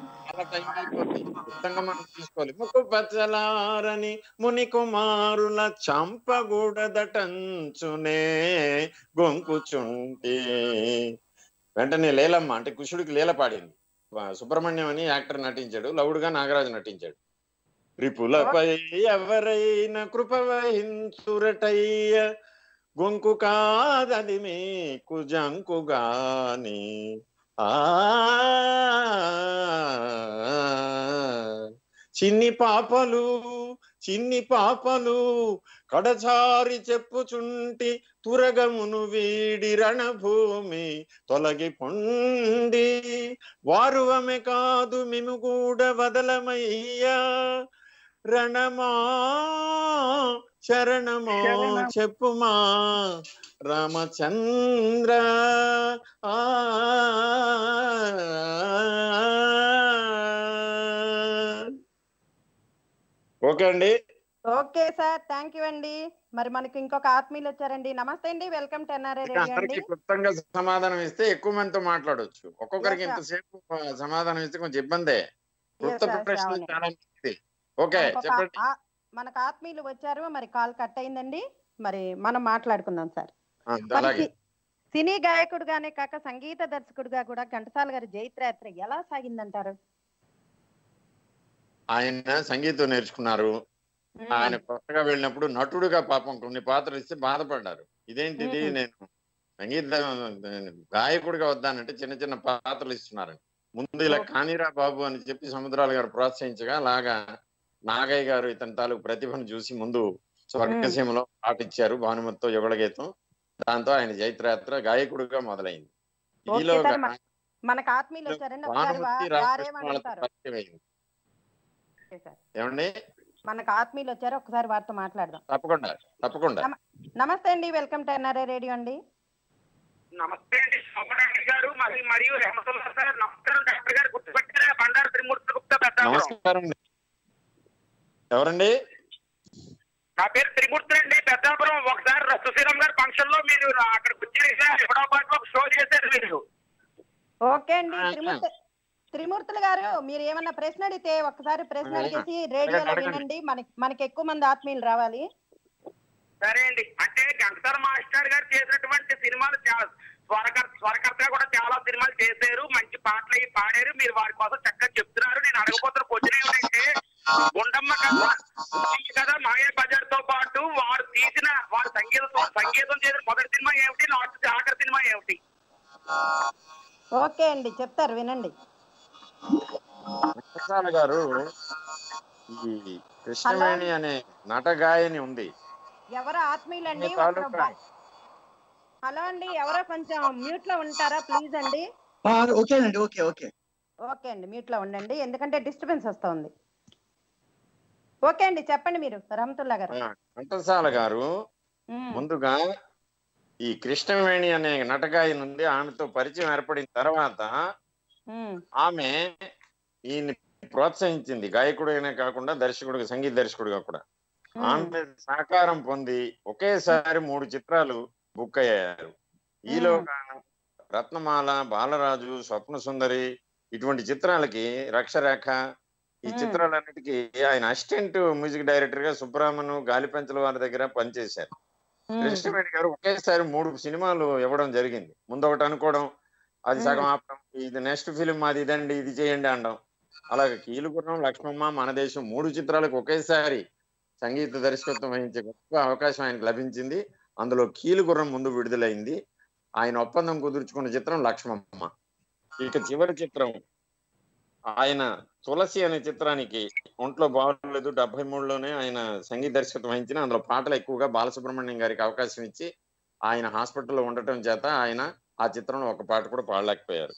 చాలా ముని కుమారుల చంపగూడదటంచునే గొంకుచుంటే వెంటనే లేలమ్మ అంటే కుషుడికి లీల పాడింది. వా- సుబ్రహ్మణ్యం అని యాక్టర్ నటించాడు లవుడుగా నాగరాజు నటించాడు. రిపులపై ఎవరైనా కృప వహించురటయ్య గొంకు కాదది మీకు జంకుగాని. చిన్ని పాపలు చిన్ని పాపలు కడచారి చెప్పుచుంటి తురగమును వీడి రణభూమి తొలగి పొండి. వారు ఆమె కాదు మేము కూడా వదలమయ్యా. రణమా శరణమో శరణం. చెప్పుమా? రామచంద్ర. ఆ. ఓకే అండి. ఓకే సార్ థ్యాంక్ యూ అండి. మరి మనకి ఇంకొక ఆత్మీయులు వచ్చారండి. నమస్తే అండి వెల్కమ్ టు రేడియో అందరికి క్లుప్తంగా సమాధానం ఇస్తే ఎక్కువ మందితో మాట్లాడొచ్చు. ఒక్కొక్కరికి. ఇంతసేపు సమాధానం ఇస్తే కొంచెం ఇబ్బందే. క్లుప్త అవును. చాలా ఓకే చెప్పండి. మనకు ఆత్మీయులు వచ్చారు మరి కాల్ కట్ అయిందండి మరి మనం మాట్లాడుకుందాం సార్. సినీ గాయకుడుగానే కాక సంగీత దర్శకుడిగా కూడా ఘంటసాల గారి జైత్రయాత్ర ఎలా సాగిందంటారు? ఆయన సంగీతం నేర్చుకున్నారు. ఆయన కొత్తగా వెళ్ళినప్పుడు నటుడుగా పాపం కొన్ని పాత్రలు ఇస్తే బాధపడ్డారు. ఇదేంటిది. నేను సంగీత గాయకుడిగా వద్దానంటే చిన్న చిన్న పాత్రలు ఇస్తున్నారని ముందు ఇలా. కానీరా బాబు అని చెప్పి సముద్రాల గారు ప్రోత్సహించగా అలాగా నాగయ్య గారు ఇతని తాలూకు ప్రతిభను చూసి ముందు స్వర్గసీమలో పాట ఇచ్చారు భానుమతితో యుగళగీతం దాంతో ఆయన జైత్రయాత్ర గాయకుడిగా మొదలైంది. మ- మనకు ఆత్మీయులు. ఏమండి? మనకు ఆత్మీయులు వచ్చారు ఒకసారి వారితో మాట్లాడదాం. తప్పకుండా తప్పకుండా. నమస్తే అండి వెల్కమ్ టు ఎన్ఆర్ఐ రేడియో అండి. నమస్తే అండి శోభనాయుడు గారు మరి మరియు హేమతుల్లా సార్ నమస్కారం డాక్టర్ గారు గుర్తుపెట్టారా? బండారు త్రిమూర్తి గుప్తా నమస్కారం. అండి ఎవరండి? నా పేరు త్రిమూర్తి అండి. పెద్దాపురం ఒకసారి సుశీలం గారి ఫంక్షన్లో మీరు అక్కడికి వచ్చి హైదరాబాద్లో షో చేశారు మీరు. ఓకే అండి. త్రిమూర్తి త్రిమూర్తులు గారు మీరు ఏమన్నా ప్రశ్న అడిగితే ఒకసారి ప్రశ్న అడిగేసి రేడియోలో. వినండి. మనకి మనకి ఎక్కువ మంది ఆత్మీయులు రావాలి. సరే అండి. అంటే గంటసాల మాస్టర్ గారు చేసినటువంటి సినిమాలు చాలా స్వరకర్త స్వరకర్తగా కూడా చాలా సినిమాలు చేశారు. మంచి పాటలు అవి పాడారు. మీరు వారి కోసం చక్కగా చెప్తున్నారు. నేను అడగబోతున్న క్వశ్చన్ ఏమిటంటే గుండమ్మ కథ. ఈ కథ మాయా బజార్తో పాటు వారు తీసిన వారు సంగీతం సంగీతం చేసిన మొదటి సినిమా ఏమిటి? లాస్ట్ ఆఖరి సినిమా ఏమిటి? ఓకే అండి చెప్తారు వినండి. గారు ఈ కృష్ణవేణి అనే నటగాయని ఉంది. ఎవరో ఆత్మీయులండి? హలో అండి ఎవరో కొంచెం మ్యూట్లో ఉంటారా ప్లీజ్ అండి? ఆ, ఓకేనండి ఓకే ఓకే. ఓకే అండి మ్యూట్లో ఉండండి ఎందుకంటే డిస్టర్బెన్స్ వస్తుంది. ఓకే అండి చెప్పండి మీరు. రహమతుల్లా గారు. ఘంటసాల గారు ముందుగా ఈ కృష్ణవేణి అనే నటగాయి నుండి ఆమెతో పరిచయం ఏర్పడిన తర్వాత ఆమె ఈయన్ని ప్రోత్సహించింది గాయకుడిగానే కాకుండా దర్శకుడిగా సంగీత దర్శకుడిగా కూడా. ఆమె సహకారం పొంది ఒకేసారి మూడు చిత్రాలు బుక్ అయ్యారు. ఈలోగా రత్నమాల బాలరాజు స్వప్న సుందరి ఇటువంటి చిత్రాలకి రక్షరేఖ ఈ. చిత్రాలన్నిటికీ ఆయన అసిస్టెంట్ మ్యూజిక్ డైరెక్టర్గా సుబ్రహ్మణ్యం గాలిపెంచల వారి దగ్గర పనిచేశారు. కృష్ణవేణి గారు ఒకేసారి మూడు సినిమాలు ఇవ్వడం జరిగింది. ముందు ఒకటి అనుకోవడం అది సగం ఆపడం ఇది నెక్స్ట్ ఫిలిం అది ఇదండి ఇది చేయండి అనడం. అలాగే కీలుగుర్రం లక్ష్మమ్మ మన దేశం మూడు చిత్రాలకు ఒకేసారి సంగీత దర్శకత్వం వహించే గొప్ప అవకాశం ఆయనకు లభించింది. అందులో కీలుగుర్రం ముందు విడుదలైంది. ఆయన ఒప్పందం కుదుర్చుకున్న చిత్రం లక్ష్మమ్మ. ఇక చివరి చిత్రం ఆయన తులసి అనే చిత్రానికి ఒంట్లో బాగోలేదు. డెబ్బై మూడులోనే ఆయన సంగీత దర్శకత్వం వహించిన అందులో పాటలు ఎక్కువగా బాలసుబ్రహ్మణ్యం గారికి అవకాశం ఇచ్చి ఆయన హాస్పిటల్లో ఉండటం చేత ఆయన ఆ చిత్రంలో ఒక పాట కూడా పాడలేకపోయారు.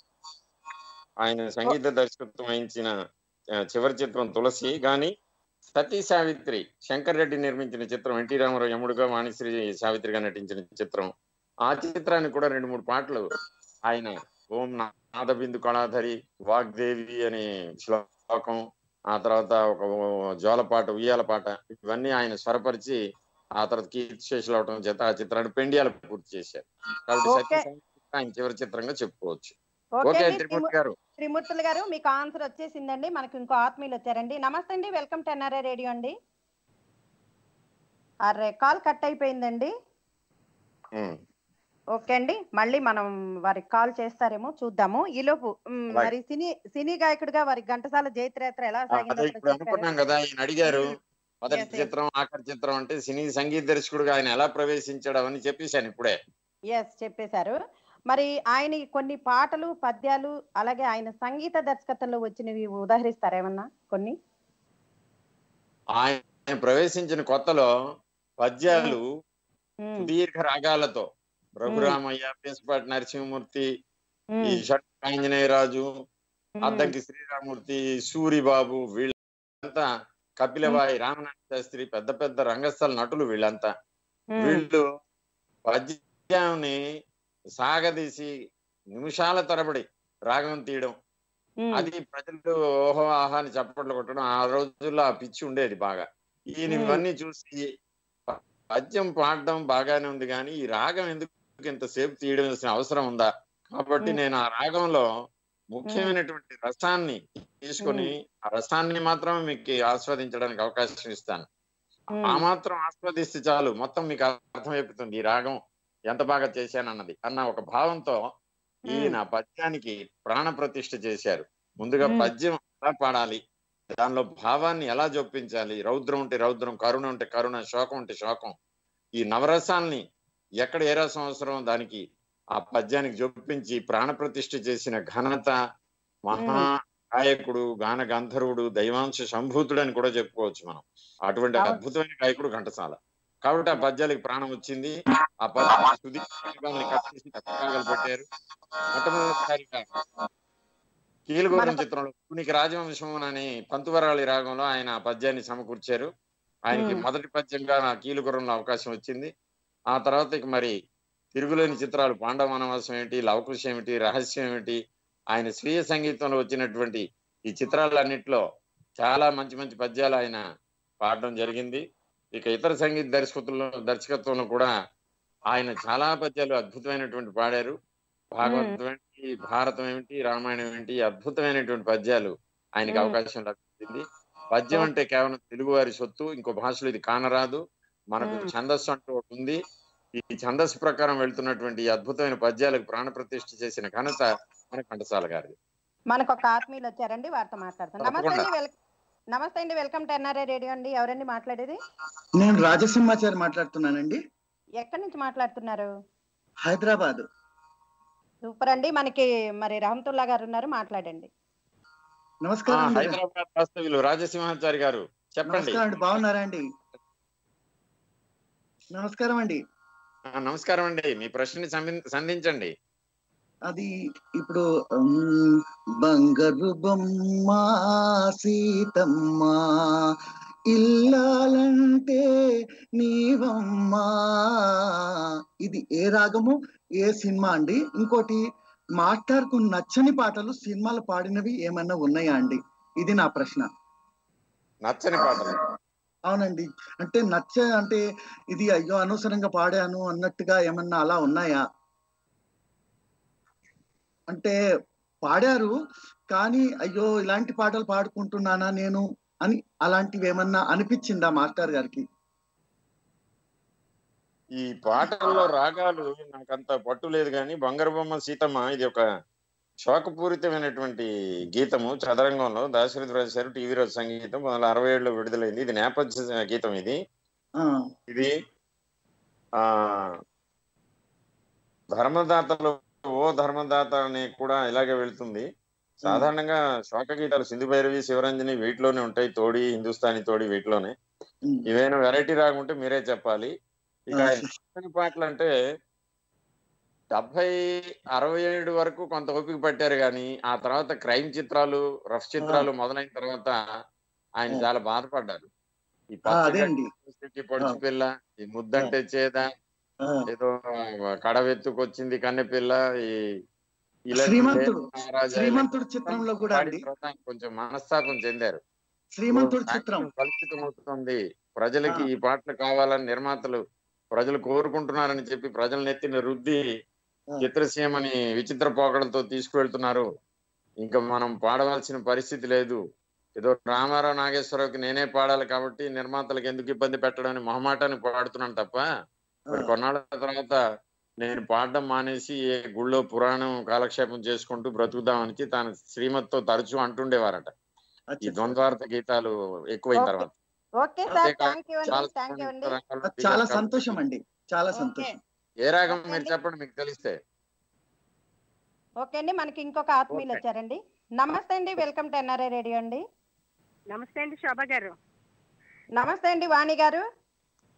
ఆయన సంగీత దర్శకత్వం వహించిన చివరి చిత్రం తులసి కానీ సతీ సావిత్రి శంకర్ రెడ్డి నిర్మించిన చిత్రం ఎన్టీ రామారావు యముడుగా వాణిశ్రీ సావిత్రిగా నటించిన చిత్రం. ఆ చిత్రానికి కూడా రెండు మూడు పాటలు ఆయన ఓం నాదబిందు కళాధరి వాగ్దేవి అనే శ్లోకం ఆ తర్వాత ఒక జోలపాట ఉయ్యాల పాట ఇవన్నీ ఆయన స్వరపరిచి ఆ తర్వాత కీర్తి శేషులు అవటం చేత ఆ చిత్రాన్ని పెండియాలు పూర్తి చేశారు. కాబట్టి ఆయన చివరి చిత్రంగా చెప్పుకోవచ్చు. ఓకే త్రిమూర్తి త్రిము- గారు. త్రిమూర్తులు గారు మీకు ఆన్సర్ వచ్చేసిందండి. మనకు ఇంకో ఆత్మీయులు వచ్చారండి. నమస్తే అండి వెల్కమ్ టు ఎన్ఆర్ఐ రేడియో అండి. అరే కాల్ కట్ అయిపోయిందండి. ఓకే అండి. మళ్ళీ మనం వారికి కాల్ చేస్తారేమో చూద్దాము. ఈలోపు. మరి సినీ సినీ గాయకుడిగా వారి ఘంటసాల జయత్రేత్ర ఎలా ఇప్పుడు. అనుకున్నాం కదా ఆయన అడిగారు. మొదటి. చిత్రం ఆఖరి చిత్రం అంటే సినీ సంగీత దర్శకుడుగా ఆయన ఎలా ప్రవేశించాడు అవన్నీ చెప్పేశాను ఇప్పుడే. ఎస్ చెప్పేశారు. మరి ఆయన కొన్ని పాటలు పద్యాలు అలాగే ఆయన సంగీత దర్శకత్వంలో వచ్చినవి ఉదాహరిస్తారా ఏమన్నా కొన్ని? ఆయన ప్రవేశించిన కొత్తలో పద్యాలు మ్, సుదీర్ఘ రాగాలతో రఘురామయ్య పేసపాటి నరసింహమూర్తి ఈ షట్ ఆంజనేయరాజు మ్, అద్దంకి శ్రీరామూర్తి సూరిబాబు వీళ్ళంతా కపిలబాయి రామనాథ శాస్త్రి పెద్ద పెద్ద రంగస్థల నటులు వీళ్ళంతా. వీళ్ళు పద్యాన్ని సాగదీసి నిమిషాల తరబడి రాగం తీయడం. అది ప్రజలు ఓహో ఆహా అని చప్పట్లు కొట్టడం ఆ రోజుల్లో ఆ పిచ్చి ఉండేది బాగా. ఈయన. ఇవన్నీ చూసి పద్యం పాడడం బాగానే ఉంది కానీ ఈ రాగం ఎందుకు ఇంతసేపు తీయడం అవసరం ఉందా? కాబట్టి. నేను ఆ రాగంలో ముఖ్యమైనటువంటి రసాన్ని తీసుకొని ఆ రసాన్ని మాత్రమే మీకు ఆస్వాదించడానికి అవకాశం ఇస్తాను. ఆ మాత్రం ఆస్వాదిస్తే చాలు. మొత్తం మీకు అర్థమైపోతుంది. ఈ రాగం ఎంత బాగా చేశానన్నది. అన్న ఒక భావంతో ఈయన పద్యానికి ప్రాణ ప్రతిష్ఠ చేశారు. ముందుగా. పద్యం ఎలా పాడాలి? దానిలో భావాన్ని ఎలా జొప్పించాలి? రౌద్రం ఉంటే రౌద్రం కరుణ ఉంటే కరుణ శోకం ఉంటే శోకం. ఈ నవరసాల్ని ఎక్కడ ఏ రసం అవసరం దానికి ఆ పద్యానికి జొప్పించి ప్రాణ ప్రతిష్ఠ చేసిన ఘనత మహా గాయకుడు గాన గంధర్వుడు దైవాంశ సంభూతుడు అని కూడా చెప్పుకోవచ్చు మనం. అటువంటి. అద్భుతమైన గాయకుడు ఘంటసాల. కాబట్టి ఆ పద్యాలకు ప్రాణం వచ్చింది. ఆ పద్యాన్ని సుదీర్ఘంగా కట్టేసి పక్కలు పెట్టారు. మొట్టమొదటిసారిగా కీలుగూరం చిత్రంలో కునికి రాజవంశం అనే పంతువరాళి రాగంలో ఆయన ఆ పద్యాన్ని సమకూర్చారు. ఆయనకి. మొదటి పద్యంగా నా కీలుగురంలో అవకాశం వచ్చింది. ఆ తర్వాత ఇక మరి తిరుగులేని చిత్రాలు పాండవ వనవాసం ఏమిటి లవకుశ ఏమిటి రహస్యం ఏమిటి ఆయన స్వీయ సంగీతంలో వచ్చినటువంటి ఈ చిత్రాలన్నిట్లో చాలా మంచి మంచి పద్యాలు ఆయన పాడడం జరిగింది. ఇక ఇతర సంగీత దర్శకత్వంలో దర్శకత్వంలో కూడా ఆయన చాలా పద్యాలు అద్భుతమైనటువంటి పాడారు. భాగవతం ఏమిటి భారతం ఏమిటి రామాయణం ఏమిటి అద్భుతమైనటువంటి పద్యాలు ఆయనకి. అవకాశం లభించింది. పద్యం అంటే కేవలం తెలుగు వారి సొత్తు ఇంకో భాషలో ఇది కానరాదు. మనకు. ఛందస్సు అంటూ ఒకటి ఉంది. ఈ ఛందస్సు ప్రకారం వెళ్తున్నటువంటి ఈ అద్భుతమైన పద్యాలకు ప్రాణ ప్రతిష్ఠ చేసిన ఘనత మన కంఠసాల గారిది. మనకు ఒక ఆత్మీయులు వచ్చారండి వారితో మాట్లాడతాం నమస్తే నమస్తే అండి వెల్కమ్ టు ఎన్ఆర్ఐ రేడియో అండి. ఎవరండి మాట్లాడేది? నేను రాజసింహాచారి మాట్లాడుతున్నానండి. ఎక్కడి నుంచి మాట్లాడుతున్నారు? హైదరాబాద్. సూపర్ అండి. మనకి మరి రహమతుల్లా గారు ఉన్నారు మాట్లాడండి. నమస్కారం హైదరాబాద్ వాస్తవ్యులు రాజసింహాచారి గారు చెప్పండి. నమస్కారం అండి బాగున్నారా అండి? నమస్కారం అండి నమస్కారం అండి మీ ప్రశ్నని సంధి- సంధించండి. అది ఇప్పుడు బంగారు బొమ్మ సీతమ్మ ఇల్లాలంటే నీవమ్మా. ఇది ఏ రాగము? ఏ సినిమా అండి? ఇంకోటి మాస్టర్కు నచ్చని పాటలు సినిమాలు పాడినవి ఏమన్నా ఉన్నాయా అండి? ఇది నా ప్రశ్న. నచ్చని పాటలు. అవునండి. అంటే నచ్చ అంటే ఇది అయ్యో అనవసరంగా పాడాను అన్నట్టుగా ఏమన్నా అలా ఉన్నాయా? అంటే పాడారు కానీ అయ్యో ఇలాంటి పాటలు పాడుకుంటున్నానా నేను అని అలాంటివి ఏమన్నా అనిపించిందా మాస్టర్ గారికి? ఈ పాటల్లో రాగాలు నాకంత పట్టు లేదు కానీ బంగారు బొమ్మ సీతమ్మ ఇది ఒక శోకపూరితమైనటువంటి గీతము చదరంగంలో దాశరథి రాశారు టీవీ రోజు సంగీతం పంతొమ్మిది వందల అరవై ఏడులో విడుదలైంది. ఇది నేపథ్య గీతం ఇది. ఇది ఆ ధర్మదాతలు ఓ ధర్మదాత అని కూడా ఇలాగే వెళ్తుంది. సాధారణంగా శోక గీతాలు సింధు భైరవి శివరంజని వీటిలోనే ఉంటాయి. తోడి హిందుస్థానీ తోడి వీటిలోనే. ఇవేనా వెరైటీ రాగుంటే మీరే చెప్పాలి. ఇక పాటలు అంటే డెబ్బై అరవై ఏడు వరకు కొంత ఓపిక పట్టారు కానీ ఆ తర్వాత క్రైమ్ చిత్రాలు రఫ్ చిత్రాలు మొదలైన తర్వాత ఆయన. చాలా బాధపడ్డారు. ఈ పొడిచి పిల్ల ఈ ముద్దంటే చేదా ఏదో కడవెత్తుకొచ్చింది కన్నెపిల్ల ఈ శ్రీమంతుడు చిత్రంలో కూడా కొంచెం మనస్తాపం చెందారు. శ్రీమంతుడు చిత్రం. సాహిత్యం కలుషితమవుతుంది ప్రజలకి. ఈ పాటలు కావాలని నిర్మాతలు ప్రజలు కోరుకుంటున్నారని చెప్పి ప్రజల నెత్తిన రుద్ది. చిత్రసీమని విచిత్ర పోకడలతో తీసుకువెళ్తున్నారు. ఇంకా మనం పాడవలసిన పరిస్థితి లేదు. ఏదో రామారావు నాగేశ్వరరావుకి నేనే పాడాలి కాబట్టి నిర్మాతలకు ఎందుకు ఇబ్బంది పెట్టడానికి మొహమాటాన్ని పాడుతున్నాను తప్ప కొన్నాళ్ళ తర్వాత నేను పాడడం మానేసి ఏ గుళ్ళో పురాణం కాలక్షేపం చేసుకుంటూ బ్రతుకుదామని తాను శ్రీమతితో తరచూ అంటుండేవారట. ఈ. ద్వంద్వార్థ గీతాలు ఎక్కువైన. తర్వాత. చాలా సంతోషం అండి. చాలా సంతోషం. ఏ రాగం ఓకే మీరు అండి. చెప్పండి మీకు తెలిస్తే. ఓకే అండి మనకి ఇంకొక ఆత్మీయులు. వచ్చారండి. నమస్తే అండి వెల్కమ్ టు ఎన్ఆర్ఐ రేడియో అండి. నమస్తే అండి శోభ గారు. నమస్తే అండి వాణి గారు.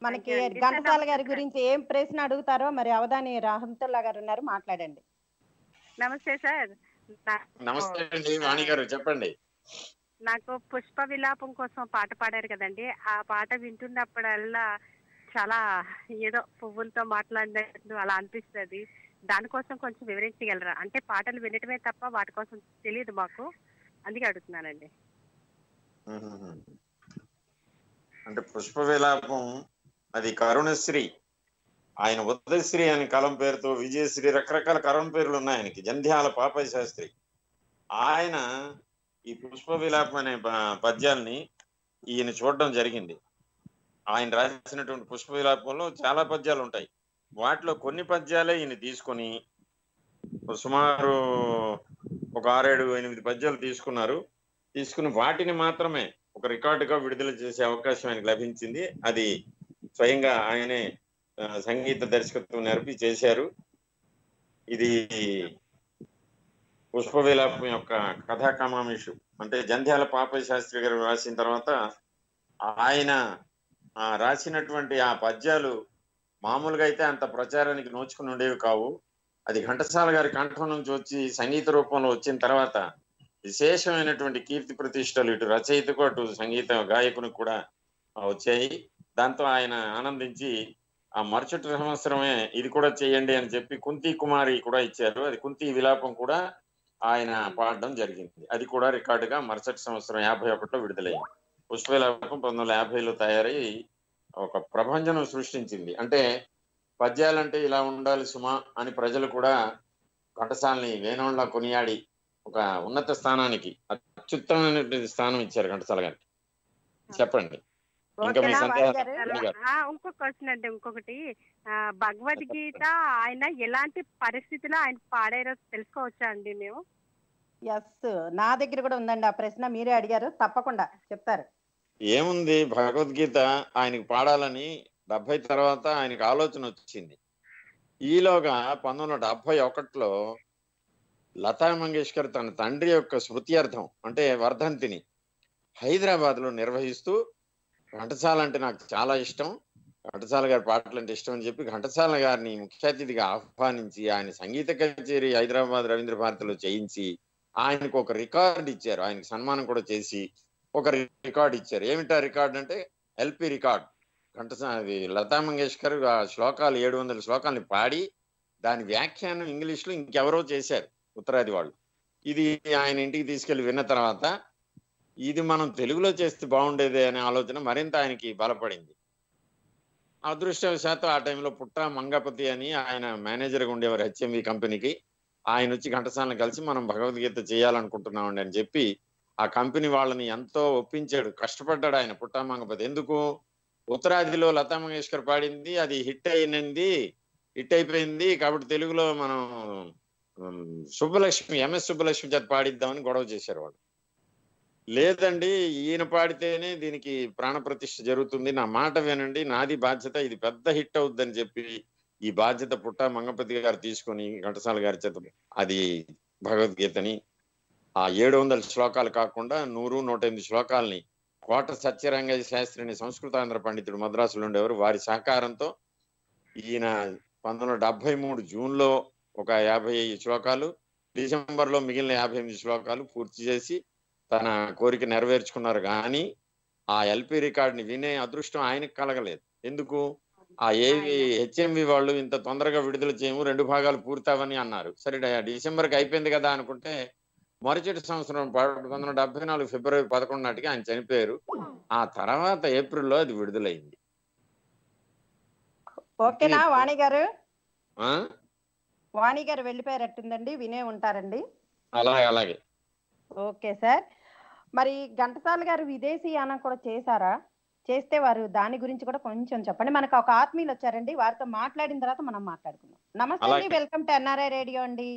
మనకి. ఘంటసాల గారి. గురించి ఏం ప్రశ్న అడుగుతారో మరి అవధాని రహమతుల్లా గారు ఉన్నారు మాట్లాడండి. నమస్తే సార్. నమస్తే అండి వాణి గారు చెప్పండి. నాకు పుష్ప విలాపం కోసం పాట పాడారు కదండి. ఆ పాట వింటున్నప్పుడల్లా చాలా ఏదో పువ్వులతో మాట్లాడినట్టు అలా అనిపిస్తుంది. దానికోసం కొంచెం వివరించగలరా? అంటే పాటలు వినటమే తప్ప వాటి కోసం తెలియదు మాకు. అందుకే అడుగుతున్నానండి. అంటే పుష్ప విలాపం అది కరుణశ్రీ. ఆయన ఉదయశ్రీ అని కలం పేరుతో విజయశ్రీ రకరకాల కరుణ పేర్లు ఉన్నాయి ఆయనకి. జంధ్యాల పాపయ్య శాస్త్రి ఆయన ఈ పుష్ప విలాపం అనే ప- పద్యాల్ని ఈయన చూడడం జరిగింది. ఆయన రాసినటువంటి పుష్ప విలాపంలో చాలా పద్యాలు ఉంటాయి. వాటిలో కొన్ని పద్యాలే ఈయన తీసుకొని సుమారు ఒక ఆరేడు ఎనిమిది పద్యాలు తీసుకున్నారు. తీసుకుని వాటిని మాత్రమే ఒక రికార్డుగా విడుదల చేసే అవకాశం ఆయనకు లభించింది. అది స్వయంగా ఆయనే సంగీత దర్శకత్వం నేర్పి చేశారు. ఇది పుష్ప విలాపం యొక్క కథా కమామిషు అంటే జంధ్యాల పాపయ్య శాస్త్రి గారు రాసిన తర్వాత ఆయన ఆ, రాసినటువంటి ఆ పద్యాలు మామూలుగా అయితే అంత ప్రచారానికి నోచుకుని ఉండేవి కావు. అది ఘంటసాల గారి కంఠం నుంచి వచ్చి సంగీత రూపంలో వచ్చిన తర్వాత విశేషమైనటువంటి కీర్తి ప్రతిష్టలు ఇటు రచయితకు అటు సంగీత గాయకునికి కూడా వచ్చాయి. దాంతో ఆయన ఆనందించి ఆ మరుసటి సంవత్సరమే ఇది కూడా చేయండి అని చెప్పి కుంతి కుమారి కూడా ఇచ్చారు. అది కుంతి విలాపం కూడా ఆయన పాడడం జరిగింది. అది కూడా రికార్డుగా మరుసటి సంవత్సరం యాభై ఒకటిలో విడుదలైంది. పుష్ప విలాపం పంతొమ్మిది వందల యాభైలో తయారై ఒక ప్రభంజనం సృష్టించింది. అంటే పద్యాలంటే ఇలా ఉండాలి సుమా అని ప్రజలు కూడా ఘంటసాలని వేణోళ్ళ కొనియాడి ఒక ఉన్నత స్థానానికి అత్యుత్తమైనటువంటి స్థానం ఇచ్చారు ఘంటసాల గారికి చెప్పండి. ఇంకా క్వశ్చన్ అండి ఇంకొకటి. భగవద్గీత ఆయన ఎలాంటి పరిస్థితిలో ఆయన పాడారో తెలుసుకోవచ్చా అండి మేము? ఎస్ నా దగ్గర కూడా ఉందండి. ఆ ప్రశ్న మీరే అడిగారు. తప్పకుండా చెప్తారు. ఏముంది? భగవద్గీత ఆయనకి పాడాలని డెబ్బై తర్వాత ఆయనకు ఆలోచన వచ్చింది. ఈలోగా పంతొమ్మిది వందల డెబ్బై ఒకటిలో లతా మంగేష్కర్ తన తండ్రి యొక్క స్మృత్యర్థం అంటే వర్ధంతిని హైదరాబాద్లో నిర్వహిస్తూ ఘంటసాల అంటే నాకు చాలా ఇష్టం. ఘంటసాల గారి పాటలు అంటే ఇష్టం అని చెప్పి ఘంటసాల గారిని ముఖ్య అతిథిగా ఆహ్వానించి ఆయన సంగీత కచేరీ హైదరాబాద్ రవీంద్ర భారతిలో చేయించి ఆయనకు ఒక రికార్డు ఇచ్చారు. ఆయనకు సన్మానం కూడా చేసి ఒక రికార్డ్ ఇచ్చారు. ఏమిటా రికార్డ్ అంటే ఎల్పి రికార్డ్. కంఠసా అది లతా మంగేష్కర్ ఆ శ్లోకాలు ఏడు వందల శ్లోకాలని పాడి దాని వ్యాఖ్యానం ఇంగ్లీష్లో ఇంకెవరో చేశారు ఉత్తరాది వాళ్ళు. ఇది ఆయన ఇంటికి తీసుకెళ్ళి విన్న తర్వాత ఇది మనం తెలుగులో చేస్తే బాగుండేది అనే ఆలోచన మరింత ఆయనకి బలపడింది. అదృష్టవశాత్తు ఆ టైంలో పుట్ట మంగపతి అని ఆయన మేనేజర్గా ఉండేవారు హెచ్ఎంవి కంపెనీకి. ఆయన వచ్చి ఘంటసాలను కలిసి మనం భగవద్గీత చేయాలనుకుంటున్నామండి అని చెప్పి ఆ కంపెనీ వాళ్ళని ఎంతో ఒప్పించాడు. కష్టపడ్డాడు ఆయన పుట్టామంగపతి ఎందుకు? ఉత్తరాదిలో లతా మంగేష్కర్ పాడింది అది హిట్ అయినది హిట్ అయిపోయింది. కాబట్టి తెలుగులో మనం సుబ్బలక్ష్మి ఎంఎస్ సుబ్బలక్ష్మి చేత పాడిద్దామని గొడవ చేశారు వాళ్ళు. లేదండి ఈయన పాడితేనే దీనికి ప్రాణప్రతిష్ఠ జరుగుతుంది. నా మాట వినండి నాది బాధ్యత ఇది పెద్ద హిట్ అవుద్దని చెప్పి ఈ బాధ్యత పుట్ట మంగపతి గారు తీసుకొని ఘంటసాల గారి చేత అది భగవద్గీతని ఆ ఏడు వందల శ్లోకాలు కాకుండా నూరు నూట ఎనిమిది శ్లోకాలని కోట సత్యరంగయ్య శాస్త్రిని సంస్కృతాంధ్ర పండితుడు మద్రాసులో ఉండేవారు. వారి సహకారంతో ఈయన పంతొమ్మిది వందల డెబ్బై మూడు జూన్లో ఒక యాభై శ్లోకాలు డిసెంబర్లో మిగిలిన యాభై ఎనిమిది శ్లోకాలు పూర్తి చేసి తన కోరిక నెరవేర్చుకున్నారు. కానీ ఆ ఎల్పి రికార్డుని వినే అదృష్టం ఆయనకు కలగలేదు. ఎందుకు? ఆ ఏవి హెచ్ఎంవి వాళ్ళు ఇంత తొందరగా విడుదల చేయము రెండు భాగాలు పూర్తవని అన్నారు. సరే డిసెంబర్కి అయిపోయింది కదా అనుకుంటే మరుసటి సంవత్సరం పంతొమ్మిది వందల డెబ్బై నాలుగు ఫిబ్రవరి పదకొండు నాటికి ఆయన చనిపోయారు. ఆ తర్వాత ఏప్రిల్లో అది విడుదలైంది. ఓకేనా వాణి గారు? వాణి గారు వెళ్ళిపోయారట్టుందండి వినే ఉంటారండి. అలాగే అలాగే. Okay sir. మరి ఘంటసాల గారు విదేశీయానం కూడా చేశారా? చేస్తే వారు దాని గురించి కూడా కొంచెం చెప్పండి. మనకు ఒక ఆత్మీయులు వచ్చారండి వారితో మాట్లాడిన తర్వాత మనం మాట్లాడుకుందాం. నమస్తే. వెల్కమ్ టు ఎన్ఆర్ఐ రేడియో అండి.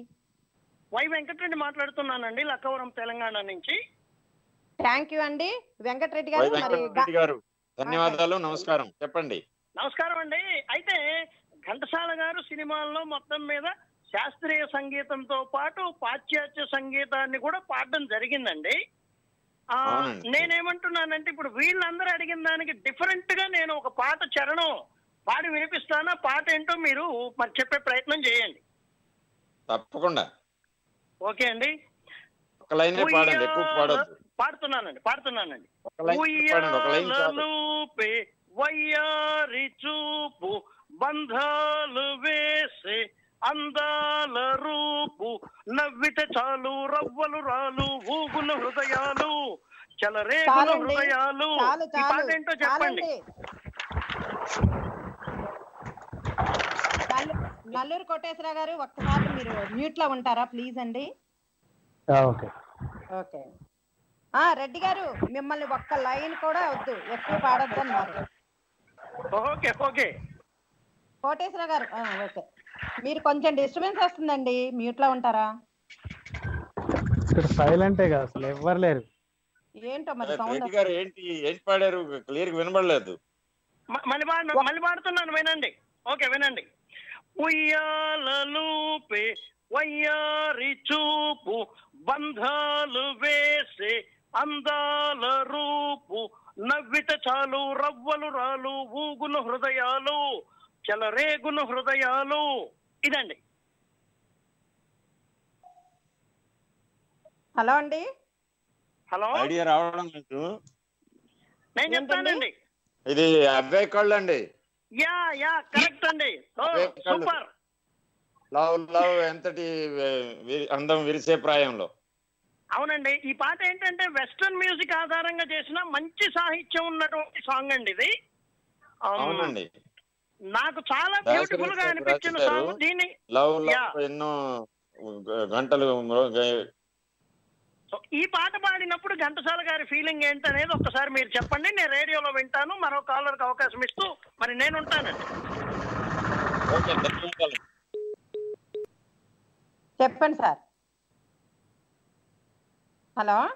వై వెంకటరెడ్డి మాట్లాడుతున్నానండి లక్కవరం తెలంగాణ నుంచి. థ్యాంక్ యూ అండి. వెంకటరెడ్డి గారు వెంకటరెడ్డి గారు ధన్యవాదాలు నమస్కారం. చెప్పండి. నమస్కారం అండి. అయితే ఘంటసాల గారు సినిమాల్లో మొత్తం మీద శాస్త్రీయ సంగీతంతో పాటు పాశ్చాత్య సంగీతాన్ని కూడా పాడడం జరిగిందండి. నేనేమంటున్నానంటే ఇప్పుడు వీళ్ళందరూ అడిగిన దానికి డిఫరెంట్గా నేను ఒక పాట చరణం పాడి వినిపిస్తానా? పాట ఏంటో మీరు మరి చెప్పే ప్రయత్నం చేయండి. తప్పకుండా. ఓకే అండి. ఒక లైన్ పాడండి ఎక్కువ పాడొద్దు. పాడుతున్నానండి పాడుతున్నానండి. ఒక లైన్ పాడండి ఒక లైన్ చాలు. ఉయ్యాలూపే వయ్యారి చూపు బంధాలు వేసే అందాల రూపు నవ్వితే చాలు రవ్వలు రాలు ఊగుల హృదయాలు చలరేగుల. హృదయాలు. ఈ పాట ఏంటో చెప్పండి. నల్లూరు కోటేశ్వర గారు ఒక్కసారి మీరు మ్యూట్లో ఉంటారా? ప్లీజ్ అండి. ఓకే. ఓకే. ఆ రెడ్డి గారు మిమ్మల్ని ఒక్క లైన్ కూడా వద్దు. ఎక్కువ పాడొద్దు అన్నారు ఓకే ఓకే. కోటేశ్వర గారు ఆ, ఓకే. మీరు కొంచెం డిస్టర్బెన్స్ వస్తుందండి. మ్యూట్లో ఉంటారా? ఇక్కడ సైలెంటే కదా అసలు. ఎవ్వరు లేరు. ఏంటో మరి సౌండ్ రెడ్డి గారు ఏంటి? ఏంటి పాడారు? క్లియర్గా వినబడలేదు. మ- మళ్ళీ పాడు మళ్ళీ పాడుతున్నాను వినండి. ఓకే వినండి. ఉయ్యాలూపే వయ్యారి చూపు బంధాలు వేసే అందాల రూపు నవ్విత చాలు రవ్వలు రాలు ఊగును హృదయాలు చెలరేగును హృదయాలు. ఇదండి. హలో అండి. హలో. ఐడియా రావడం లేదు. నేను చెప్తానండి. ఇది అబ్బాయి కళ్ళు అండి యా యా కరెక్ట్ అండి. సూపర్. లవ్ లవ్ ఎంతటి అందం విరిసే ప్రాయంలో. అవునండి. ఈ పాట ఏంటంటే వెస్టర్న్ మ్యూజిక్ ఆధారంగా చేసిన మంచి సాహిత్యం ఉన్నటువంటి సాంగ్ అండి ఇది. అవునండి. నాకు చాలా బ్యూటిఫుల్గా అనిపించిన. సాంగ్. దీన్ని లవ్ ఎన్నో గంటలు సో ఈ పాట పాడినప్పుడు ఘంటసాల గారి ఫీలింగ్ ఏంటనేది ఒక్కసారి మీరు చెప్పండి. నేను రేడియోలో వింటాను. మరో కాలర్కి అవకాశం ఇస్తూ మరి నేను ఉంటానండి చెప్పండి. సార్. హలో?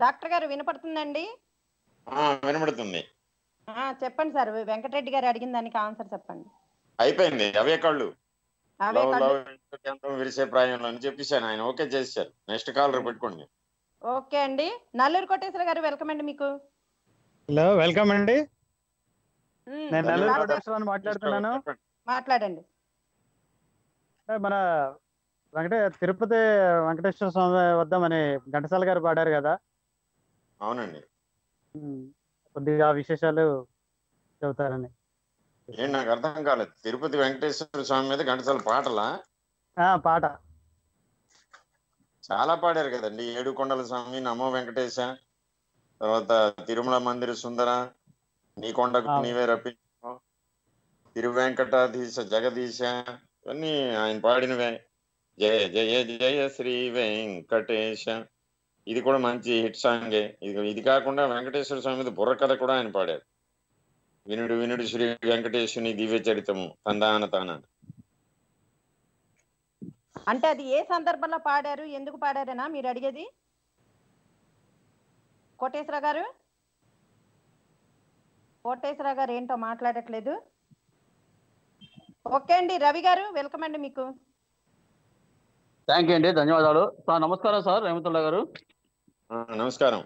డాక్టర్ గారు వినపడుతుందండి? ఆ, వినబడుతుంది. ఆ, చెప్పండి సార్. వెంకటరెడ్డి గారు అడిగిన దానికి ఆన్సర్ చెప్పండి. అయిపోయింది. అవే కళ్ళు. లవ్ లవ్ ప్రాయంలో అని చెప్పేసాను ఆయన. ఓకే చేశారు నెక్స్ట్ పెట్టుకోండి. ఓకే అండి. నల్లూరు కోటేశ్వర గారు వెల్కమ్ అండి మీకు. హలో వెల్కమ్ అండి. నేను నెల్లూరు మాట్లాడుతున్నాను. మాట్లాడండి. మన వెంకటే తిరుపతి వెంకటేశ్వర స్వామి వద్ద మన ఘంటసాల గారు పాడారు కదా. అవునండి. కొద్దిగా విశేషాలు చెబుతారని. ఏం నాకు అర్థం కాలేదు. తిరుపతి వెంకటేశ్వర స్వామి మీద ఘంటసాల పాటలా? పాట. చాలా పాడారు కదండి. ఏడు కొండల స్వామి నమో వెంకటేశ తర్వాత తిరుమల మందిర సుందర నీ కొండకు. నీవే రప్పించు తిరువెంకటాధీశ జగదీశ ఇవన్నీ ఆయన పాడినవే. జయ జయ జయ శ్రీ వెంకటేశ. ఇది కూడా మంచి హిట్ సాంగే. ఇది ఇది కాకుండా వెంకటేశ్వర స్వామి మీద బుర్రకథ కూడా ఆయన పాడారు. వినుడు వినుడు శ్రీ వెంకటేశ్వని దివ్య చరితము తందాన తాన అంటే అది ఏ సందర్భంలో పాడారు ఎందుకు పాడారనా మీరు అడిగేది? కోటేశ్వర గారు? కోటేశ్వర గారు ఏంటో మాట్లాడట్లేదు. ఓకే అండి రవి గారు వెల్కమ్ అండి మీకు. థ్యాంక్ యూ అండి ధన్యవాదాలు. సార్ నమస్కారం సార్ రేమతుల్లా గారు. నమస్కారం.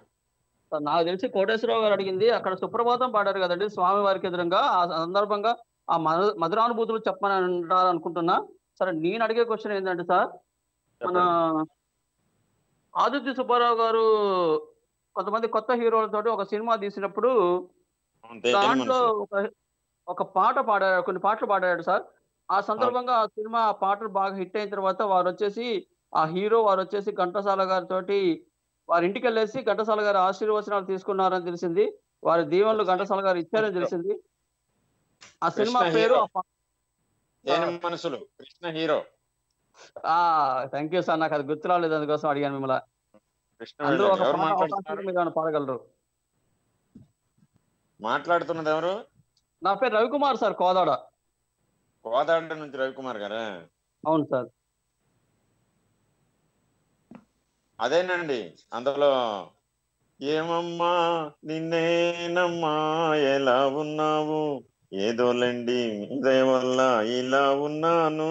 నాకు తెలిసి కోటేశ్వరరావు గారు అడిగింది అక్కడ సుప్రభాతం పాడారు కదండి స్వామి వారికి ఎదురుగా ఆ సందర్భంగా ఆ మధు మధురానుభూతులు చెప్పమని అంటారు అనుకుంటున్నా సరే నేను అడిగే క్వశ్చన్ ఏంటంటే సార్ మన. ఆదిత్య సుబ్బారావు గారు కొంతమంది కొత్త హీరోలతోటి ఒక సినిమా తీసినప్పుడు దాంట్లో. ఒక ఒక పాట పాడారు కొన్ని పాటలు పాడాడు సార్ ఆ సందర్భంగా ఆ సినిమా ఆ పాటలు బాగా హిట్ అయిన తర్వాత వారు వచ్చేసి ఆ హీరో వారు వచ్చేసి ఘంటసాల గారితోటి వారి ఇంటికి వెళ్ళేసి ఘంటసాల గారి ఆశీర్వచనాలు తీసుకున్నారని తెలిసింది. వారి దీవెనలు ఘంటసాల గారు ఇచ్చారని తెలిసింది. ఆ సినిమా పేరు Manasulu. Krishna hero. Thank you sir. నాకు అది గుర్తు రాలేదు అందుకోసం అడిగాను మిమ్మల్ని. హీరో. ఒక పాట పాడగలరు? మాట్లాడుతున్నది ఎవరు? నా పేరు రవికుమార్ సార్ కోదాడ. కోదాడ నుంచి రవికుమార్ గారా? అవును సార్. అదేనండి. అందులో ఏమమ్మా నిన్నేనమ్మా ఎలా ఉన్నావు? ఏదోలండి దయ వల్ల ఇలా ఉన్నాను.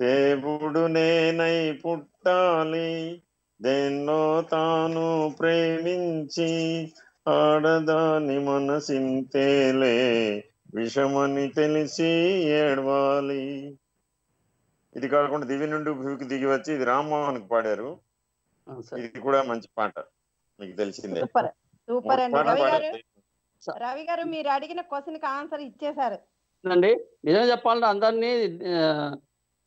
దేవుడు నేనై పుట్టాలి. దేన్నో తాను ప్రేమించి ఆడదాని మనసింతేలే. విషమని తెలిసి ఏడవాలి. ఇది కాకుండా దివి నుండి భూమికి దిగి వచ్చి ఇది రామ్మోహన్ పాడారు. ఇది కూడా మంచి పాట. మీకు తెలిసిందే. సూపర్. అండి. రవి గారు మీరు అడిగిన క్వశ్చన్కి ఆన్సర్ ఇచ్చేశారు. అండి నిజం చెప్పాలంటే అందరినీ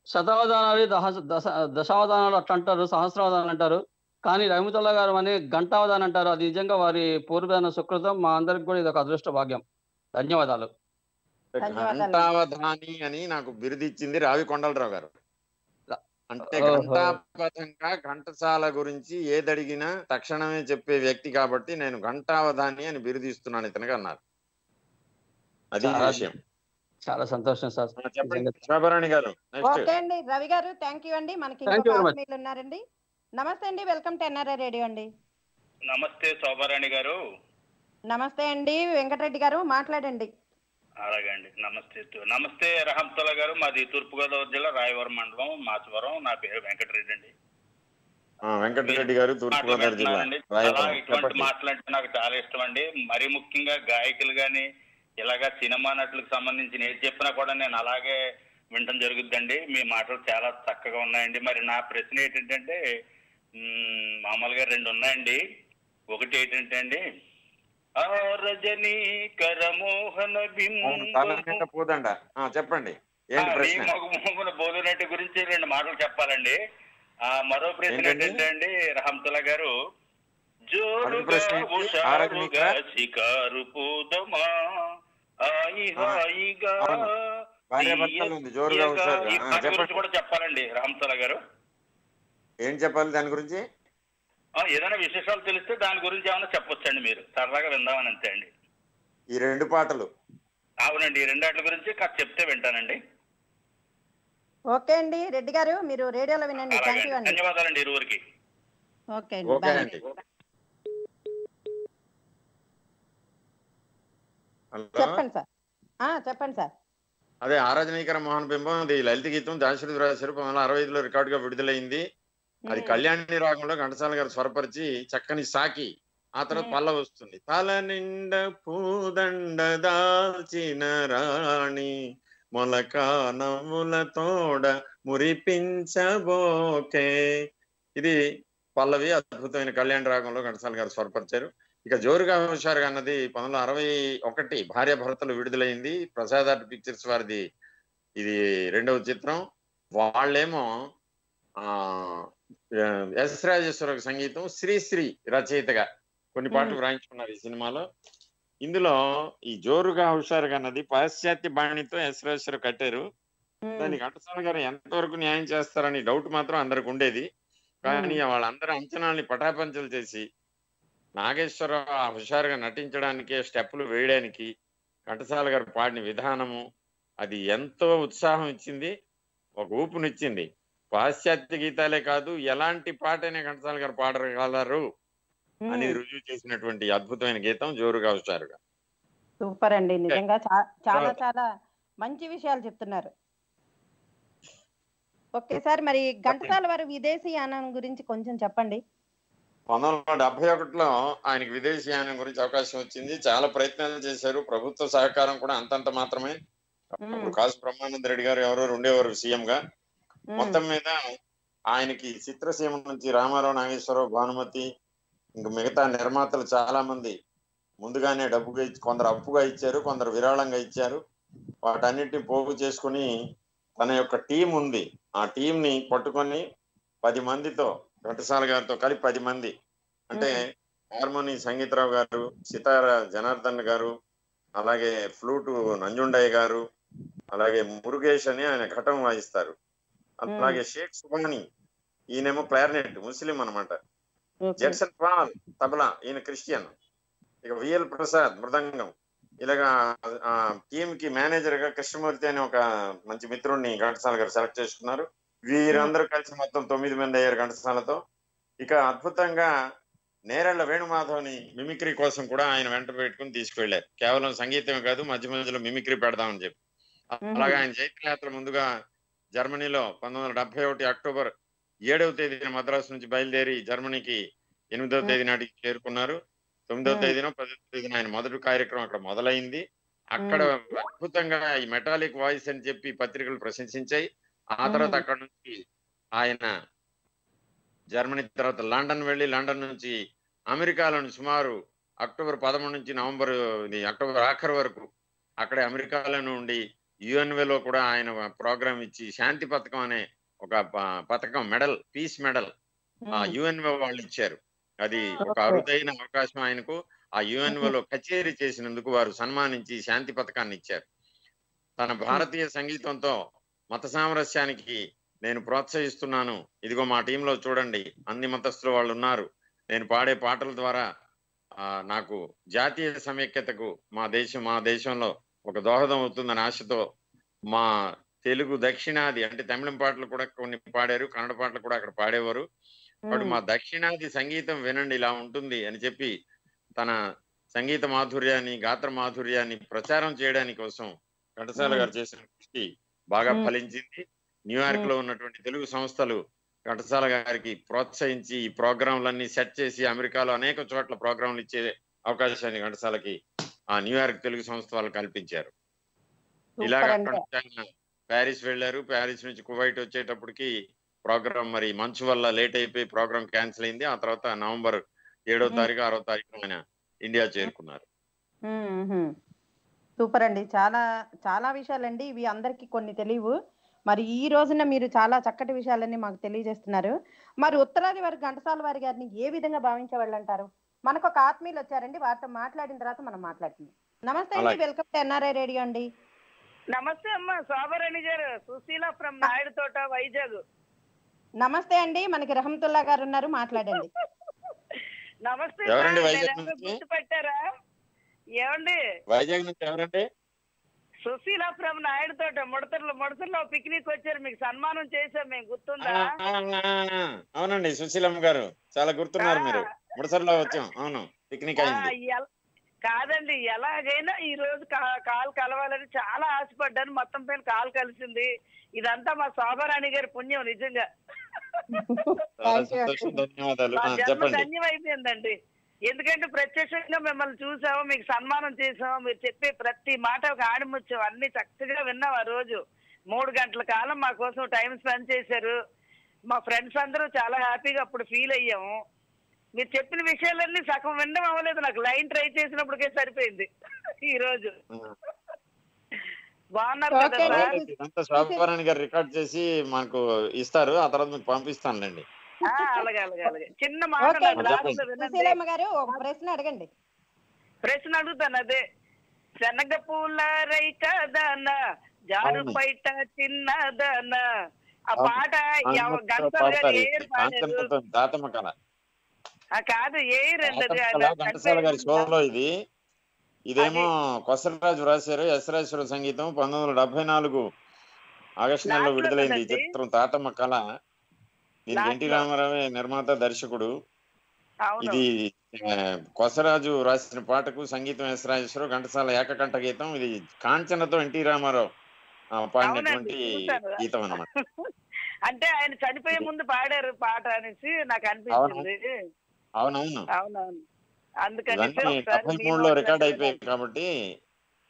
శతావధానాలు దహ దశ దశావధానాలు అట్లా అంటారు సహస్రావధానాలు అంటారు. కానీ రవిముతల్లా గారు అని గంటావధానం అంటారు. అది నిజంగా వారి పూర్వమైన సుకృతం. మా అందరికి కూడా ఇది ఒక అదృష్ట భాగ్యం. ధన్యవాదాలు. ధన్యవాదాలు. ఘంటావధాని అని నాకు బిరుదిచ్చింది రావి కొండలరావు గారు. అంటే. ఘంటాపథంగా ఘంటసాల గురించి ఏదడిగినా తక్షణమే చెప్పే వ్యక్తి కాబట్టి నేను ఘంటావధాని అని బిరుదిస్తున్నాను ఇతనికి అన్నారు. అది చాలా విషయం. చాలా సంతోషం సార్. శోభారాణి గారు నెక్స్ట్ ఓకే అండి. రవి గారు థ్యాంక్ యూ అండి. మనకి ఉన్నారండి. నమస్తే అండి. వెల్కమ్ టు ఎన్ఆర్ఐ రేడియో అండి. నమస్తే శోభారాణి గారు. నమస్తే అండి. వెంకటరెడ్డి గారు మాట్లాడండి. అలాగే అండి నమస్తే నమస్తే రహంతుల్లా గారు. మాది తూర్పుగోదావరి జిల్లా రాయవరం మండలం మాచవరం. నా పేరు వెంకటరెడ్డి అండి. వెంకటరెడ్డి గారు తూర్పుగోదావరి జిల్లా ఇటువంటి మాటలంటే నాకు చాలా ఇష్టం అండి. మరీ ముఖ్యంగా గాయకులు గాని ఇలాగా సినిమా నటులకు సంబంధించిన ఏది చెప్పినా కూడా నేను అలాగే వినటం జరుగుద్దండి. మీ మాటలు చాలా చక్కగా ఉన్నాయండి. మరి నా ప్రశ్న ఏంటంటే మామూలుగా రెండు ఉన్నాయండి. ఒకటి ఏంటంటే అండి ఆ రజనీకర మోహన పూదండ. చెప్పండి. మగమోహన బోధునట్టు గురించి రెండు మాటలు చెప్పాలండి. ఆ మరో ప్రశ్న ఏంటండి? ఏంటంటే అండి రహంతుల గారు జోరుగా? షికారు పోదమా? హాయి హాయిగా కూడా చెప్పాలండి రహంతుల గారు. ఏం చెప్పాలి దాని గురించి? ఏదైనా విశేషాలు తెలిస్తే దాని గురించి ఏమైనా చెప్పొచ్చండి మీరు. సరదాగా విందామని అంతే అండి. ఈ రెండు పాటలు. అవునండి ఈ రెండాట్ల గురించి కాస్త చెప్తే వింటానండి. ఓకే అండి రెడ్డి గారు మీరు రేడియోలో వినండి. ధన్యవాదాలండి ఇరువురికి ఓకే అండి చెప్పండి సార్. ఆ చెప్పండి సార్. అదే ఆరాధనీకర మోహన్ బింబం అది లలిత గీతం దాశరథి రాశారు పంతొమ్మిది వందల అరవై ఐదులో రికార్డుగా విడుదలైంది. అది. కళ్యాణి రాగంలో ఘంటసాల గారు స్వరపరిచి చక్కని సాకి ఆ తర్వాత. పల్ల వస్తుంది. తల నిండ పూదండ దాల్చిన రాణి మొలక నవ్వుల తోడ మురిపించబోకే. ఇది పల్లవి అద్భుతమైన కళ్యాణ రాగంలో ఘంటసాల గారు స్వరపరిచారు. ఇక జోరుగా హుషారుగా అన్నది పంతొమ్మిది వందల అరవై ఒకటి భార్య భరతలు విడుదలైంది. ప్రసాద్ ఆర్ట్ పిక్చర్స్ వారిది ఇది రెండవ చిత్రం. వాళ్ళేమో ఎస్ రాజేశ్వర సంగీతం శ్రీశ్రీ రచయితగా కొన్ని పాటలు వ్రాయించుకున్నారు ఈ సినిమాలో. ఇందులో ఈ జోరుగా హుషారుగా అన్నది పాశ్చాత్య బాణితో ఎస్ రాజేశ్వర కట్టారు. దాన్ని ఘంటసాల గారు ఎంతవరకు న్యాయం చేస్తారని డౌట్ మాత్రం అందరికి ఉండేది. కానీ వాళ్ళందరూ అంచనాల్ని పటాపంచలు చేసి నాగేశ్వర హుషారుగా నటించడానికి స్టెప్పులు వేయడానికి ఘంటసాల గారు పాడిన విధానము అది ఎంతో ఉత్సాహం ఇచ్చింది. ఒక ఊపునిచ్చింది. పాశ్చాత్య గీతాలే కాదు ఎలాంటి పాటైనా ఘంటసాల గారు పాడగలరు అని రుజువు చేసినటువంటి అద్భుతమైన గీతం జోరుగా హుషారుగా సూపర్ అండి. నిజంగా చాలా చాలా మంచి విషయాలు చెప్తున్నారు. ఓకే సార్ మరి ఘంటసాల వారి విదేశీయానం గురించి కొంచెం చెప్పండి. పంతొమ్మిది వందల డెబ్బై ఒకటిలో ఆయనకి విదేశీయానం గురించి అవకాశం వచ్చింది. చాలా ప్రయత్నాలు చేశారు. ప్రభుత్వ సహకారం కూడా అంతంత మాత్రమే. కాసు బ్రహ్మానంద రెడ్డి గారు ఎవరో ఉండేవారు సీఎం గా మొత్తం మీద ఆయనకి చిత్రసీమ నుంచి రామారావు నాగేశ్వరరావు భానుమతి ఇంకా మిగతా నిర్మాతలు చాలా మంది ముందుగానే డబ్బుగా ఇచ్చి కొందరు అప్పుగా ఇచ్చారు కొందరు విరాళంగా ఇచ్చారు. వాటన్నిటిని పోగు చేసుకుని తన యొక్క టీం ఉంది. ఆ టీం ని పట్టుకొని పది మందితో ఘంటసాల గారితో కలిపి పది మంది. అంటే హార్మోని సంగీతరావు గారు సితార జనార్దన్ గారు అలాగే ఫ్లూటు నంజుండయ్య గారు అలాగే మురుగేష్ అని ఆయన ఘటం వాయిస్తారు. అలాగే షేక్ సుబాని ఈయనేమో క్లారినెట్ ముస్లిం అన్నమాట. జెడ్సన్ పాల్ తబలా ఈయన క్రిస్టియన్. ఇక విఎల్ ప్రసాద్ మృదంగం. ఇలాగా టీమ్కి మేనేజర్గా కృష్ణమూర్తి అని ఒక మంచి మిత్రుడిని ఘంటసాల గారు సెలెక్ట్ చేసుకున్నారు. వీరందరూ కలిసి మొత్తం తొమ్మిది మంది అయ్యారు ఘంటసాలతో. ఇక అద్భుతంగా నేరెళ్ళ వేణుమాధవ్ని మిమిక్రీ కోసం కూడా ఆయన వెంట పెట్టుకుని తీసుకువెళ్ళారు కేవలం సంగీతమే కాదు మధ్య మధ్యలో మిమిక్రీ పెడదామని చెప్పి. అలాగే ఆయన చైత్రయాత్ర ముందుగా జర్మనీలో పంతొమ్మిది వందల డెబ్బై ఒకటి అక్టోబర్ ఏడవ తేదీన మద్రాసు నుంచి బయలుదేరి జర్మనీకి ఎనిమిదవ తేదీ నాటికి చేరుకున్నారు. తొమ్మిదవ తేదీన పదవ తేదీన ఆయన మొదటి కార్యక్రమం అక్కడ మొదలైంది. అక్కడ అద్భుతంగా ఈ మెటాలిక్ వాయిస్ అని చెప్పి పత్రికలు ప్రశంసించాయి. ఆ తర్వాత అక్కడ నుంచి ఆయన జర్మనీ తర్వాత లండన్ వెళ్ళి లండన్ నుంచి అమెరికాలోని సుమారు అక్టోబర్ పదమూడు నుంచి నవంబర్ అక్టోబర్ ఆఖరి వరకు అక్కడే అమెరికాలో ఉండి UNWA లో కూడా ఆయన ప్రోగ్రామ్ ఇచ్చి శాంతి పథకం అనే ఒక పథకం మెడల్ పీస్ మెడల్ ఆ యుఎన్ఓ వాళ్ళు ఇచ్చారు. అది ఒక అరుదైన అవకాశం ఆయనకు. ఆ UNWA లో కచేరీ చేసినందుకు వారు సన్మానించి శాంతి పథకాన్ని ఇచ్చారు. తన భారతీయ సంగీతంతో మత సామరస్యానికి నేను ప్రోత్సహిస్తున్నాను. ఇదిగో మా టీంలో చూడండి అన్ని మతస్థుల వాళ్ళు ఉన్నారు. నేను పాడే పాటల ద్వారా నాకు జాతీయ సమైక్యతకు మా దేశం మా దేశంలో ఒక దోహదం అవుతుందని ఆశతో మా తెలుగు దక్షిణాది అంటే తమిళం పాటలు కూడా కొన్ని పాడారు కన్నడ పాటలు కూడా అక్కడ పాడేవారు. వాడు మా దక్షిణాది సంగీతం వినండి ఇలా ఉంటుంది అని చెప్పి తన సంగీత మాధుర్యాన్ని గాత్ర మాధుర్యాన్ని ప్రచారం చేయడానికి కోసం ఘంటసాల గారు చేసిన కృషి బాగా. ఫలించింది. న్యూయార్క్లో ఉన్నటువంటి తెలుగు సంస్థలు ఘంటసాల గారికి ప్రోత్సహించి ఈ ప్రోగ్రాంలన్నీ సెట్ చేసి అమెరికాలో అనేక చోట్ల ప్రోగ్రాంలు ఇచ్చే అవకాశాన్ని ఘంటసాలకి ఆ న్యూయార్క్ తెలుగు సంస్థ వాళ్ళు కల్పించారు. ఇలాగ ప్యారిస్ వెళ్ళారు. ప్యారిస్ నుంచి కువైట్ వచ్చేటప్పటికి ప్రోగ్రామ్ మరి మంచు వల్ల లేట్ అయిపోయి ప్రోగ్రామ్ క్యాన్సిల్ అయింది. ఆ తర్వాత నవంబర్ ఏడో. తారీఖు ఆరో తారీఖు ఆయన ఇండియా చేరుకున్నారు. సూపర్ అండి. చాలా చాలా విషయాలండి. ఇవి అందరికి కొన్ని తెలియవు. మరి ఈ రోజున మీరు చాలా చక్కటి విషయాలన్నీ మాకు తెలియజేస్తున్నారు. మరి ఉత్తరాది వారి ఘంటసాల వారి గారిని ఏ విధంగా భావించేవాళ్ళు అంటారు? మనకు ఒక ఆత్మీయులు వచ్చారండి. వారితో మాట్లాడిన తర్వాత మనం మాట్లాడుతున్నాం నమస్తే అండి. వెల్కమ్ టు ఎన్ఆర్ఐ రేడియో అండి. నమస్తే అమ్మా. శోభరాణి గారు సుశీల ఫ్రమ్ నాయుడు తోట వైజాగ్. నమస్తే అండి. మనకి రహమతుల్లా గారు ఉన్నారు. మాట్లాడండి. నమస్తే? గుర్తుపెట్టారా? ఏమండి? వైజాగ్ నుంచి ఎవరండి? సుశీల ఫ్రమ్ నాయుడు తోట ముడతల్లో ముడతల్లో పిక్నిక్ వచ్చారు. మీకు సన్మానం చేశాం. మేము గుర్తుందా? అవునండి సుశీలమ్మ గారు. చాలా గుర్తున్నారు మీరు. ముడసర్లో వచ్చాం. అవును పిక్నిక్ అయింది. కాదండి ఎలాగైనా ఈ రోజు కాల్ కలవాలని చాలా ఆశపడ్డాను. మొత్తం పైన కాల్ కలిసింది. ఇదంతా మా శోభరాణి గారి పుణ్యం నిజంగా. ధన్యవాదాలు. మా ఎందుకంటే ప్రత్యక్షంగా మిమ్మల్ని చూసాము మీకు సన్మానం చేసాము మీరు చెప్పే ప్రతి మాట ఒక ఆడిముత్యం అన్ని చక్కగా విన్నాం ఆ రోజు. మూడు గంటల కాలం మా కోసం టైం స్పెండ్ చేశారు. మా ఫ్రెండ్స్ అందరూ చాలా హ్యాపీగా అప్పుడు ఫీల్ అయ్యాము. మీరు చెప్పిన విషయాలన్నీ సగం వినడం అవ్వలేదు. నాకు లైన్ ట్రై చేసినప్పటికే సరిపోయింది ఈ రోజు. బాగున్నారు కదా సార్? రికార్డ్ చేసి మనకు ఇస్తారు. ఆ తర్వాత మీకు పంపిస్తానులేండి. అలాగే అలాగే అలాగే. చిన్న మాట సుశీలమ్మ గారు ఒక ప్రశ్న అడగండి. ప్రశ్న అడుగుతాను అదే. శనగ పూల రైకదాన జారు. బయట చిన్నదాన ఆ. పాట కాదు ఏ ఘంటసాల గారి? షోలో ఇది. ఇదేమో కొసరరాజు రాశారు. ఎస్రాజేశ్వర సంగీతం పంతొమ్మిది వందల డెబ్బై నాలుగు ఆగస్టు నెలలో విడుదలైంది? చిత్రం తాతమ్మ కళ. దీనికి ఎన్టీ. రామారావే నిర్మాత దర్శకుడు. ఇది కొసరాజు రాసిన పాటకు సంగీతం ఎస్ రాజేశ్వరరావు ఘంటసాల ఏకకంఠ గీతం. ఇది కాంచనతో ఎన్టీ రామారావు పాడినటువంటి. గీతం అన్నమాట. అంటే ఆయన చనిపోయే ముందు పాడారు పాట అనేసి నాకు అనిపించింది. అవునవును. అవునవును. అందుకని డెబ్బై మూడులో రికార్డ్ వెంట అయిపోయాయి కాబట్టి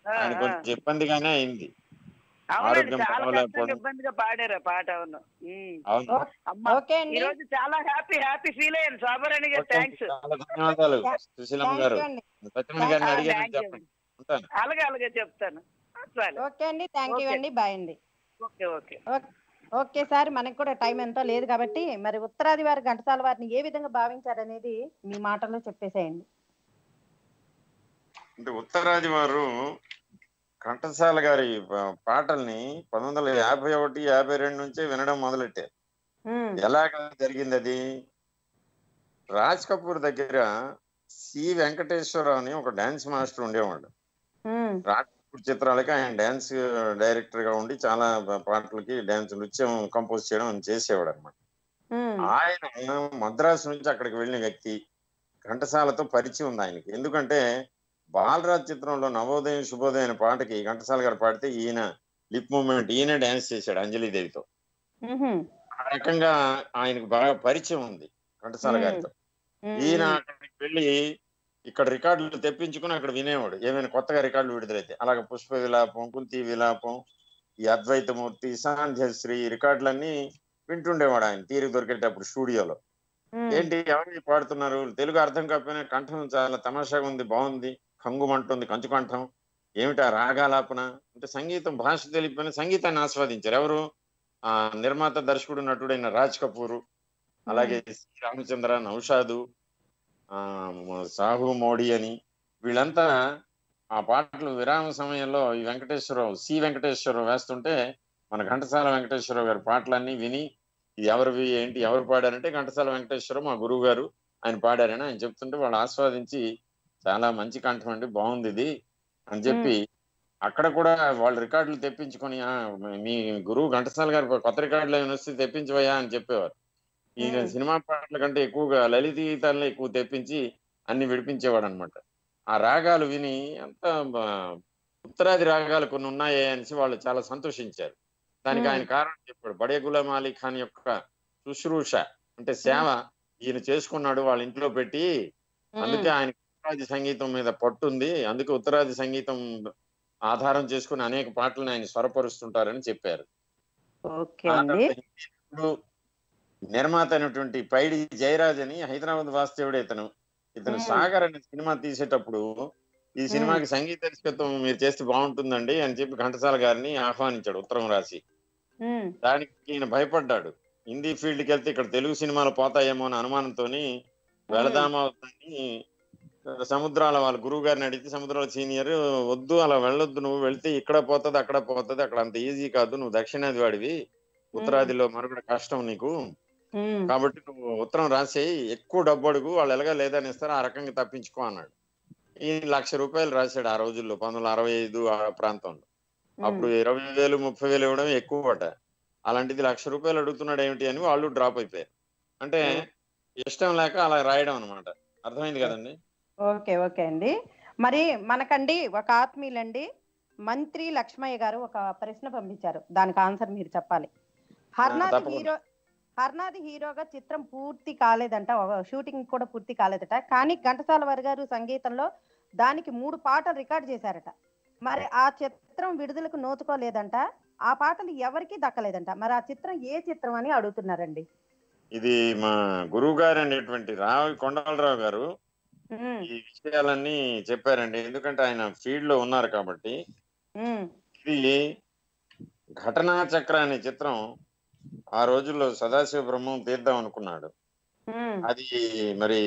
ఆయన. కొంచెం ఇబ్బందిగానే అయింది. ఇబ్బందిగా పాడారు ఆ పాట అవును. ఈ రోజు చాలా హ్యాపీ హ్యాపీ ఫీల్ అయ్యాను. శోభరాణి గారు థ్యాంక్స్ సుశీలమ్మ గారు. గారిని అడిగాను. చెప్పండి. అలాగే అలాగే చెప్తాను. ఓకే అండి. Thank you okay. అండి. బాయ్ అండి. Okay okay. Okay- okay sir మనకు కూడా టైం ఎంతో లేదు కాబట్టి మరి ఉత్తరాది వారి ఘంటసాల వారిని ఏ విధంగా భావించారనేది మీ మాటల్లో చెప్పేసేయండి. అంటే ఉత్తరాది వారు ఘంటసాల గారి పాటల్ని పంతొమ్మిది వందల యాభై ఒకటి యాభై రెండు నుంచే వినడం మొదలెట్టారు. ఎలాగ జరిగింది అది రాజ్ కపూర్ దగ్గర సి వెంకటేశ్వరరావు అని ఒక డాన్స్ మాస్టర్ ఉండేవాడు. రాజ్ కపూర్ చిత్రాలకి ఆయన డాన్స్ డైరెక్టర్గా ఉండి చాలా పాటలకి డాన్స్ నృత్యం కంపోజ్ చేయడం చేసేవాడు అనమాట ఆయన మద్రాసు నుంచి అక్కడికి వెళ్ళిన వ్యక్తి ఘంటసాలతో పరిచయం ఉంది ఆయనకి. ఎందుకంటే బాలరాజ్ చిత్రంలో నవోదయం శుభోదయం అనే పాటకి ఘంటసాల గారు పాడితే ఈయన లిప్ మూమెంట్ ఈయన డాన్స్ చేశాడు అంజలిదేవితో. ఆ రకంగా ఆయనకు బాగా పరిచయం ఉంది ఘంటసాల. గారితో. ఈయన అక్కడికి వెళ్ళి ఇక్కడ రికార్డులు తెప్పించుకుని అక్కడ వినేవాడు. ఏమైనా కొత్తగా రికార్డులు విడుదలైతే అలాగే పుష్ప విలాపం కుంతి విలాపం ఈ అద్వైతమూర్తి సాంధ్యశ్రీ రికార్డులన్నీ వింటుండేవాడు ఆయన తీరిక దొరికేటప్పుడు స్టూడియోలో. ఏంటి ఎవరు పాడుతున్నారు? తెలుగు అర్థం కాకపోయినా కంఠం చాలా తమాషాగా ఉంది బాగుంది. కంగుమంటుంది కంచు కంఠం ఏమిటా రాగాలాపన? అంటే సంగీతం భాష తెలియకపోయినా సంగీతాన్ని ఆస్వాదించారు. ఎవరు? ఆ నిర్మాత దర్శకుడు నటుడైన రాజ్ కపూర్ అలాగే రామచంద్ర నౌషాదు ఆ సాహు మోడీ అని వీళ్ళంతా ఆ పాటలు విరామ సమయంలో ఈ వెంకటేశ్వరరావు సి వెంకటేశ్వరరావు వేస్తుంటే మన ఘంటసాల వెంకటేశ్వరరావు గారి పాటలన్నీ విని ఇది ఎవరివి ఏంటి ఎవరు పాడారంటే ఘంటసాల వెంకటేశ్వరరావు మా గురువు గారు ఆయన పాడారని ఆయన చెప్తుంటే వాళ్ళు ఆస్వాదించి చాలా మంచి కంఠం అండి బాగుంది ఇది అని చెప్పి అక్కడ కూడా వాళ్ళు రికార్డులు తెప్పించుకొని "ఆ, మీ గురువు ఘంటసాల గారు కొత్త రికార్డులు ఏమైనా వస్తే తెప్పించవయ్యా అని చెప్పేవారు. ఈయన మ్మ్. సినిమా పాటల కంటే ఎక్కువగా లలిత గీతాలను ఎక్కువ తెప్పించి అన్ని విడిపించేవాడు అనమాట ఆ రాగాలు విని అంత ఉత్తరాది రాగాలు కొన్ని ఉన్నాయే అనేసి వాళ్ళు చాలా సంతోషించారు. దానికి. ఆయన కారణం చెప్పాడు. బడే గులాం అలీ ఖాన్ యొక్క శుశ్రూష అంటే సేవ ఈయన చేసుకున్నాడు వాళ్ళ ఇంట్లో పెట్టి అందుకే ఆయన ఉత్తరాది సంగీతం మీద పట్టుంది. అందుకే ఉత్తరాది సంగీతం ఆధారం చేసుకుని అనేక పాటలను ఆయన స్వరపరుస్తుంటారని చెప్పారు. నిర్మాత అయినటువంటి పైడి జయరాజ్ అని హైదరాబాద్ వాస్తవుడు ఇతను. ఇతను. సాగర్ అనే సినిమా తీసేటప్పుడు ఈ సినిమాకి సంగీత దర్శకత్వం మీరు చేస్తే బాగుంటుందండి అని చెప్పి ఘంటసాల గారిని ఆహ్వానించాడు ఉత్తరం రాసి. దానికి ఈయన భయపడ్డాడు. హిందీ ఫీల్డ్కి వెళ్తే ఇక్కడ తెలుగు సినిమాలు పోతాయేమో అని అనుమానంతో వెళదామా వద్దని సముద్రాల వాళ్ళ గురువు గారిని అడిగితే సముద్రాల సీనియర్ వద్దు అలా వెళ్ళొద్దు నువ్వు వెళ్తే ఇక్కడ పోతుంది అక్కడ పోతుంది అక్కడ అంత ఈజీ కాదు నువ్వు దక్షిణాది వాడివి ఉత్తరాదిలో మరొకటి కష్టం నీకు. కాబట్టి నువ్వు ఉత్తరం రాసేయి ఎక్కువ డబ్బు అడుగు వాళ్ళు ఎలాగా లేదని ఇస్తారు ఆ రకంగా తప్పించుకో అన్నాడు. ఈ లక్ష రూపాయలు రాశాడు ఆ రోజుల్లో పంతొమ్మిది అరవై ఐదు ఆ ప్రాంతంలో. అప్పుడు ఇరవై వేలు ముప్పై వేలు ఇవ్వడం ఎక్కువ అట. అలాంటిది లక్ష రూపాయలు అడుగుతున్నాడు ఏమిటి అని వాళ్ళు డ్రాప్ అయిపోయారు. అంటే ఇష్టం లేక అలా రాయడం అన్నమాట. అర్థమైంది కదండి? ఓకే ఓకే అండి. మరి మనకండి ఒక ఆత్మీయులండి. మంత్రి లక్ష్మయ్య గారు ఒక ప్రశ్న పంపించారు. దానికి ఆన్సర్ మీరు చెప్పాలి. హర్నాథ్ తప్పకుండా. హీరో హర్నాథ్ హీరోగా చిత్రం పూర్తి కాలేదంట. షూటింగ్ కూడా పూర్తి కాలేదట. కానీ ఘంటసాల వారి గారు సంగీతంలో దానికి మూడు పాటలు రికార్డ్ చేశారట. మరి ఆ చిత్రం విడుదలకు నోచుకోలేదంట. ఆ పాటలు ఎవరికీ దక్కలేదంట. మరి ఆ చిత్రం ఏ చిత్రం అని అడుగుతున్నారండి? ఇది మా గురువు గారు అనేటువంటి రావి కొండలరావు గారు ఈ విషయాలన్నీ చెప్పారండి. ఎందుకంటే ఆయన ఫీల్డ్లో ఉన్నారు కాబట్టి ఇది ఘటనా చక్ర అనే చిత్రం ఆ రోజుల్లో సదాశివ బ్రహ్మం తీద్దాం అనుకున్నాడు. అది మరి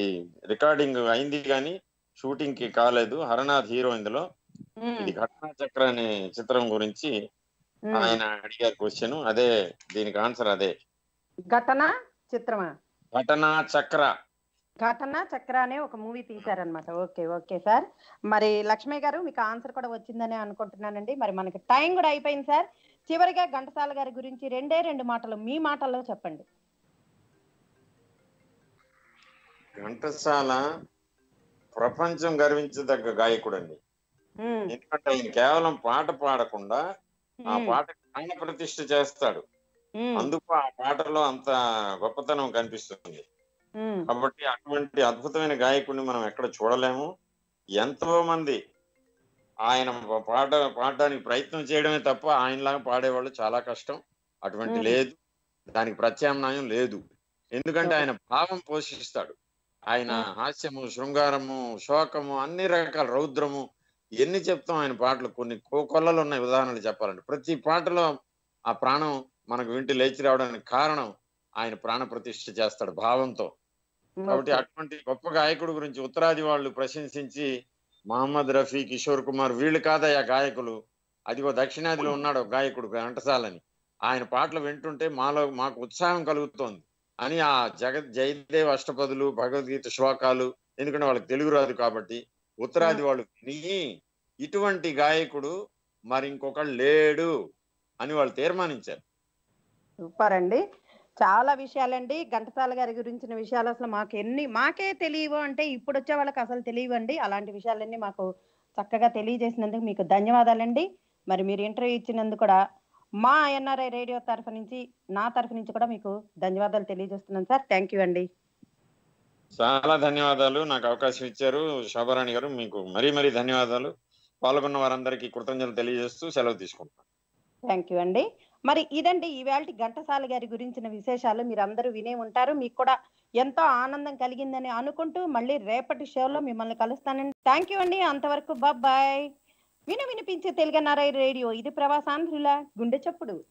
రికార్డింగ్ అయింది కానీ షూటింగ్కి కాలేదు. హరనాథ్ హీరో ఇందులో. ఇది ఘటనా చక్ర అనే చిత్రం గురించి. ఆయన అడిగారు క్వశ్చన్ అదే దీనికి ఆన్సర్ అదే. ఘటన చిత్రమా? ఘటనా చక్ర. ఘటన చక్ర అనే ఒక మూవీ తీశారనమాట ఓకే ఓకే సార్. మరి లక్ష్మి గారు మీకు ఆన్సర్ కూడా వచ్చిందని అనుకుంటున్నానండి. మరి మనకి టైం కూడా అయిపోయింది సార్. చివరిగా ఘంటసాల గారి గురించి రెండే రెండు మాటలు మీ మాటల్లో చెప్పండి. ఘంటసాల ప్రపంచం గర్వించదగ్గ గాయకుడు అండి ఎందుకంటే ఆయన కేవలం పాట పాడకుండా ఆ పాట ప్రాణ ప్రతిష్ఠ చేస్తాడు. అందుకు ఆ పాటలో అంత గొప్పతనం కనిపిస్తుంది. కాబట్టి అటువంటి అద్భుతమైన గాయకుడిని మనం ఎక్కడ చూడలేము. ఎంతో మంది ఆయన పాట పాడడానికి ప్రయత్నం చేయడమే తప్ప ఆయనలాగా పాడేవాళ్ళు చాలా కష్టం. అటువంటి. లేదు. దానికి ప్రత్యామ్నాయం లేదు. ఎందుకంటే ఆయన భావం పోషిస్తాడు. ఆయన. హాస్యము శృంగారము శోకము అన్ని రకాల రౌద్రము ఎన్ని చెప్తాం ఆయన పాటలు? కొన్ని కొల్లలు ఉన్నాయి. ఉదాహరణలు చెప్పాలంటే ప్రతి పాటలో ఆ ప్రాణం మనకు వింటి లేచి రావడానికి కారణం ఆయన ప్రాణ ప్రతిష్ఠ చేస్తాడు భావంతో. కాబట్టి. అటువంటి గొప్ప గాయకుడు గురించి ఉత్తరాది వాళ్ళు ప్రశంసించి మహమ్మద్ రఫీ కిషోర్ కుమార్ వీళ్ళు కాదయ్యా గాయకులు. అదిగో దక్షిణాదిలో ఉన్నాడు గాయకుడు ఘంటసాలని ఆయన పాటలు వింటుంటే మాలో మాకు ఉత్సాహం కలుగుతోంది. అని ఆ జగత్ జయదేవ్ అష్టపదులు భగవద్గీత శ్లోకాలు ఎందుకంటే వాళ్ళకి తెలుగు రాదు కాబట్టి ఉత్తరాది వాళ్ళు విని ఇటువంటి గాయకుడు మరి ఇంకొకళ్ళు లేడు అని వాళ్ళు తీర్మానించారు. సూపర్ అండి. చాలా విషయాలండి. ఘంటసాల గారి గురించిన విషయాలు అసలు మాకు ఎన్ని మాకే తెలియవు అంటే ఇప్పుడు వచ్చే వాళ్ళకి అసలు తెలియవండి. అలాంటి విషయాలన్నీ మాకు చక్కగా తెలియజేసినందుకు మీకు ధన్యవాదాలండి. మరి మీరు ఇంటర్వ్యూ ఇచ్చినందుకు కూడా మా ఎన్ఆర్ఐ రేడియో తరఫు నుంచి నా తరఫు నుంచి కూడా మీకు ధన్యవాదాలు తెలియజేస్తున్నాను సార్. థ్యాంక్ యూ అండి. చాలా ధన్యవాదాలు. నాకు అవకాశం ఇచ్చారు శోభారాణి గారు. మీకు మరీ మరీ ధన్యవాదాలు. పాల్గొన్న వారందరికీ కృతజ్ఞతలు తెలియజేస్తూ సెలవు తీసుకుంటాను థ్యాంక్ యూ అండి. మరి ఇదండి ఈవేళ ఘంటసాల గారి గురించిన విశేషాలు మీరు అందరూ వినే ఉంటారు. మీకు కూడా ఎంతో ఆనందం కలిగిందని అనుకుంటూ మళ్ళీ రేపటి షోలో మిమ్మల్ని కలుస్తానండి. థ్యాంక్ యూ అండి. అంతవరకు బాయ్ విన వినిపించే తెలుగు నారాయణ రేడియో. ఇది ప్రవాసాంధ్రుల గుండె చప్పుడు.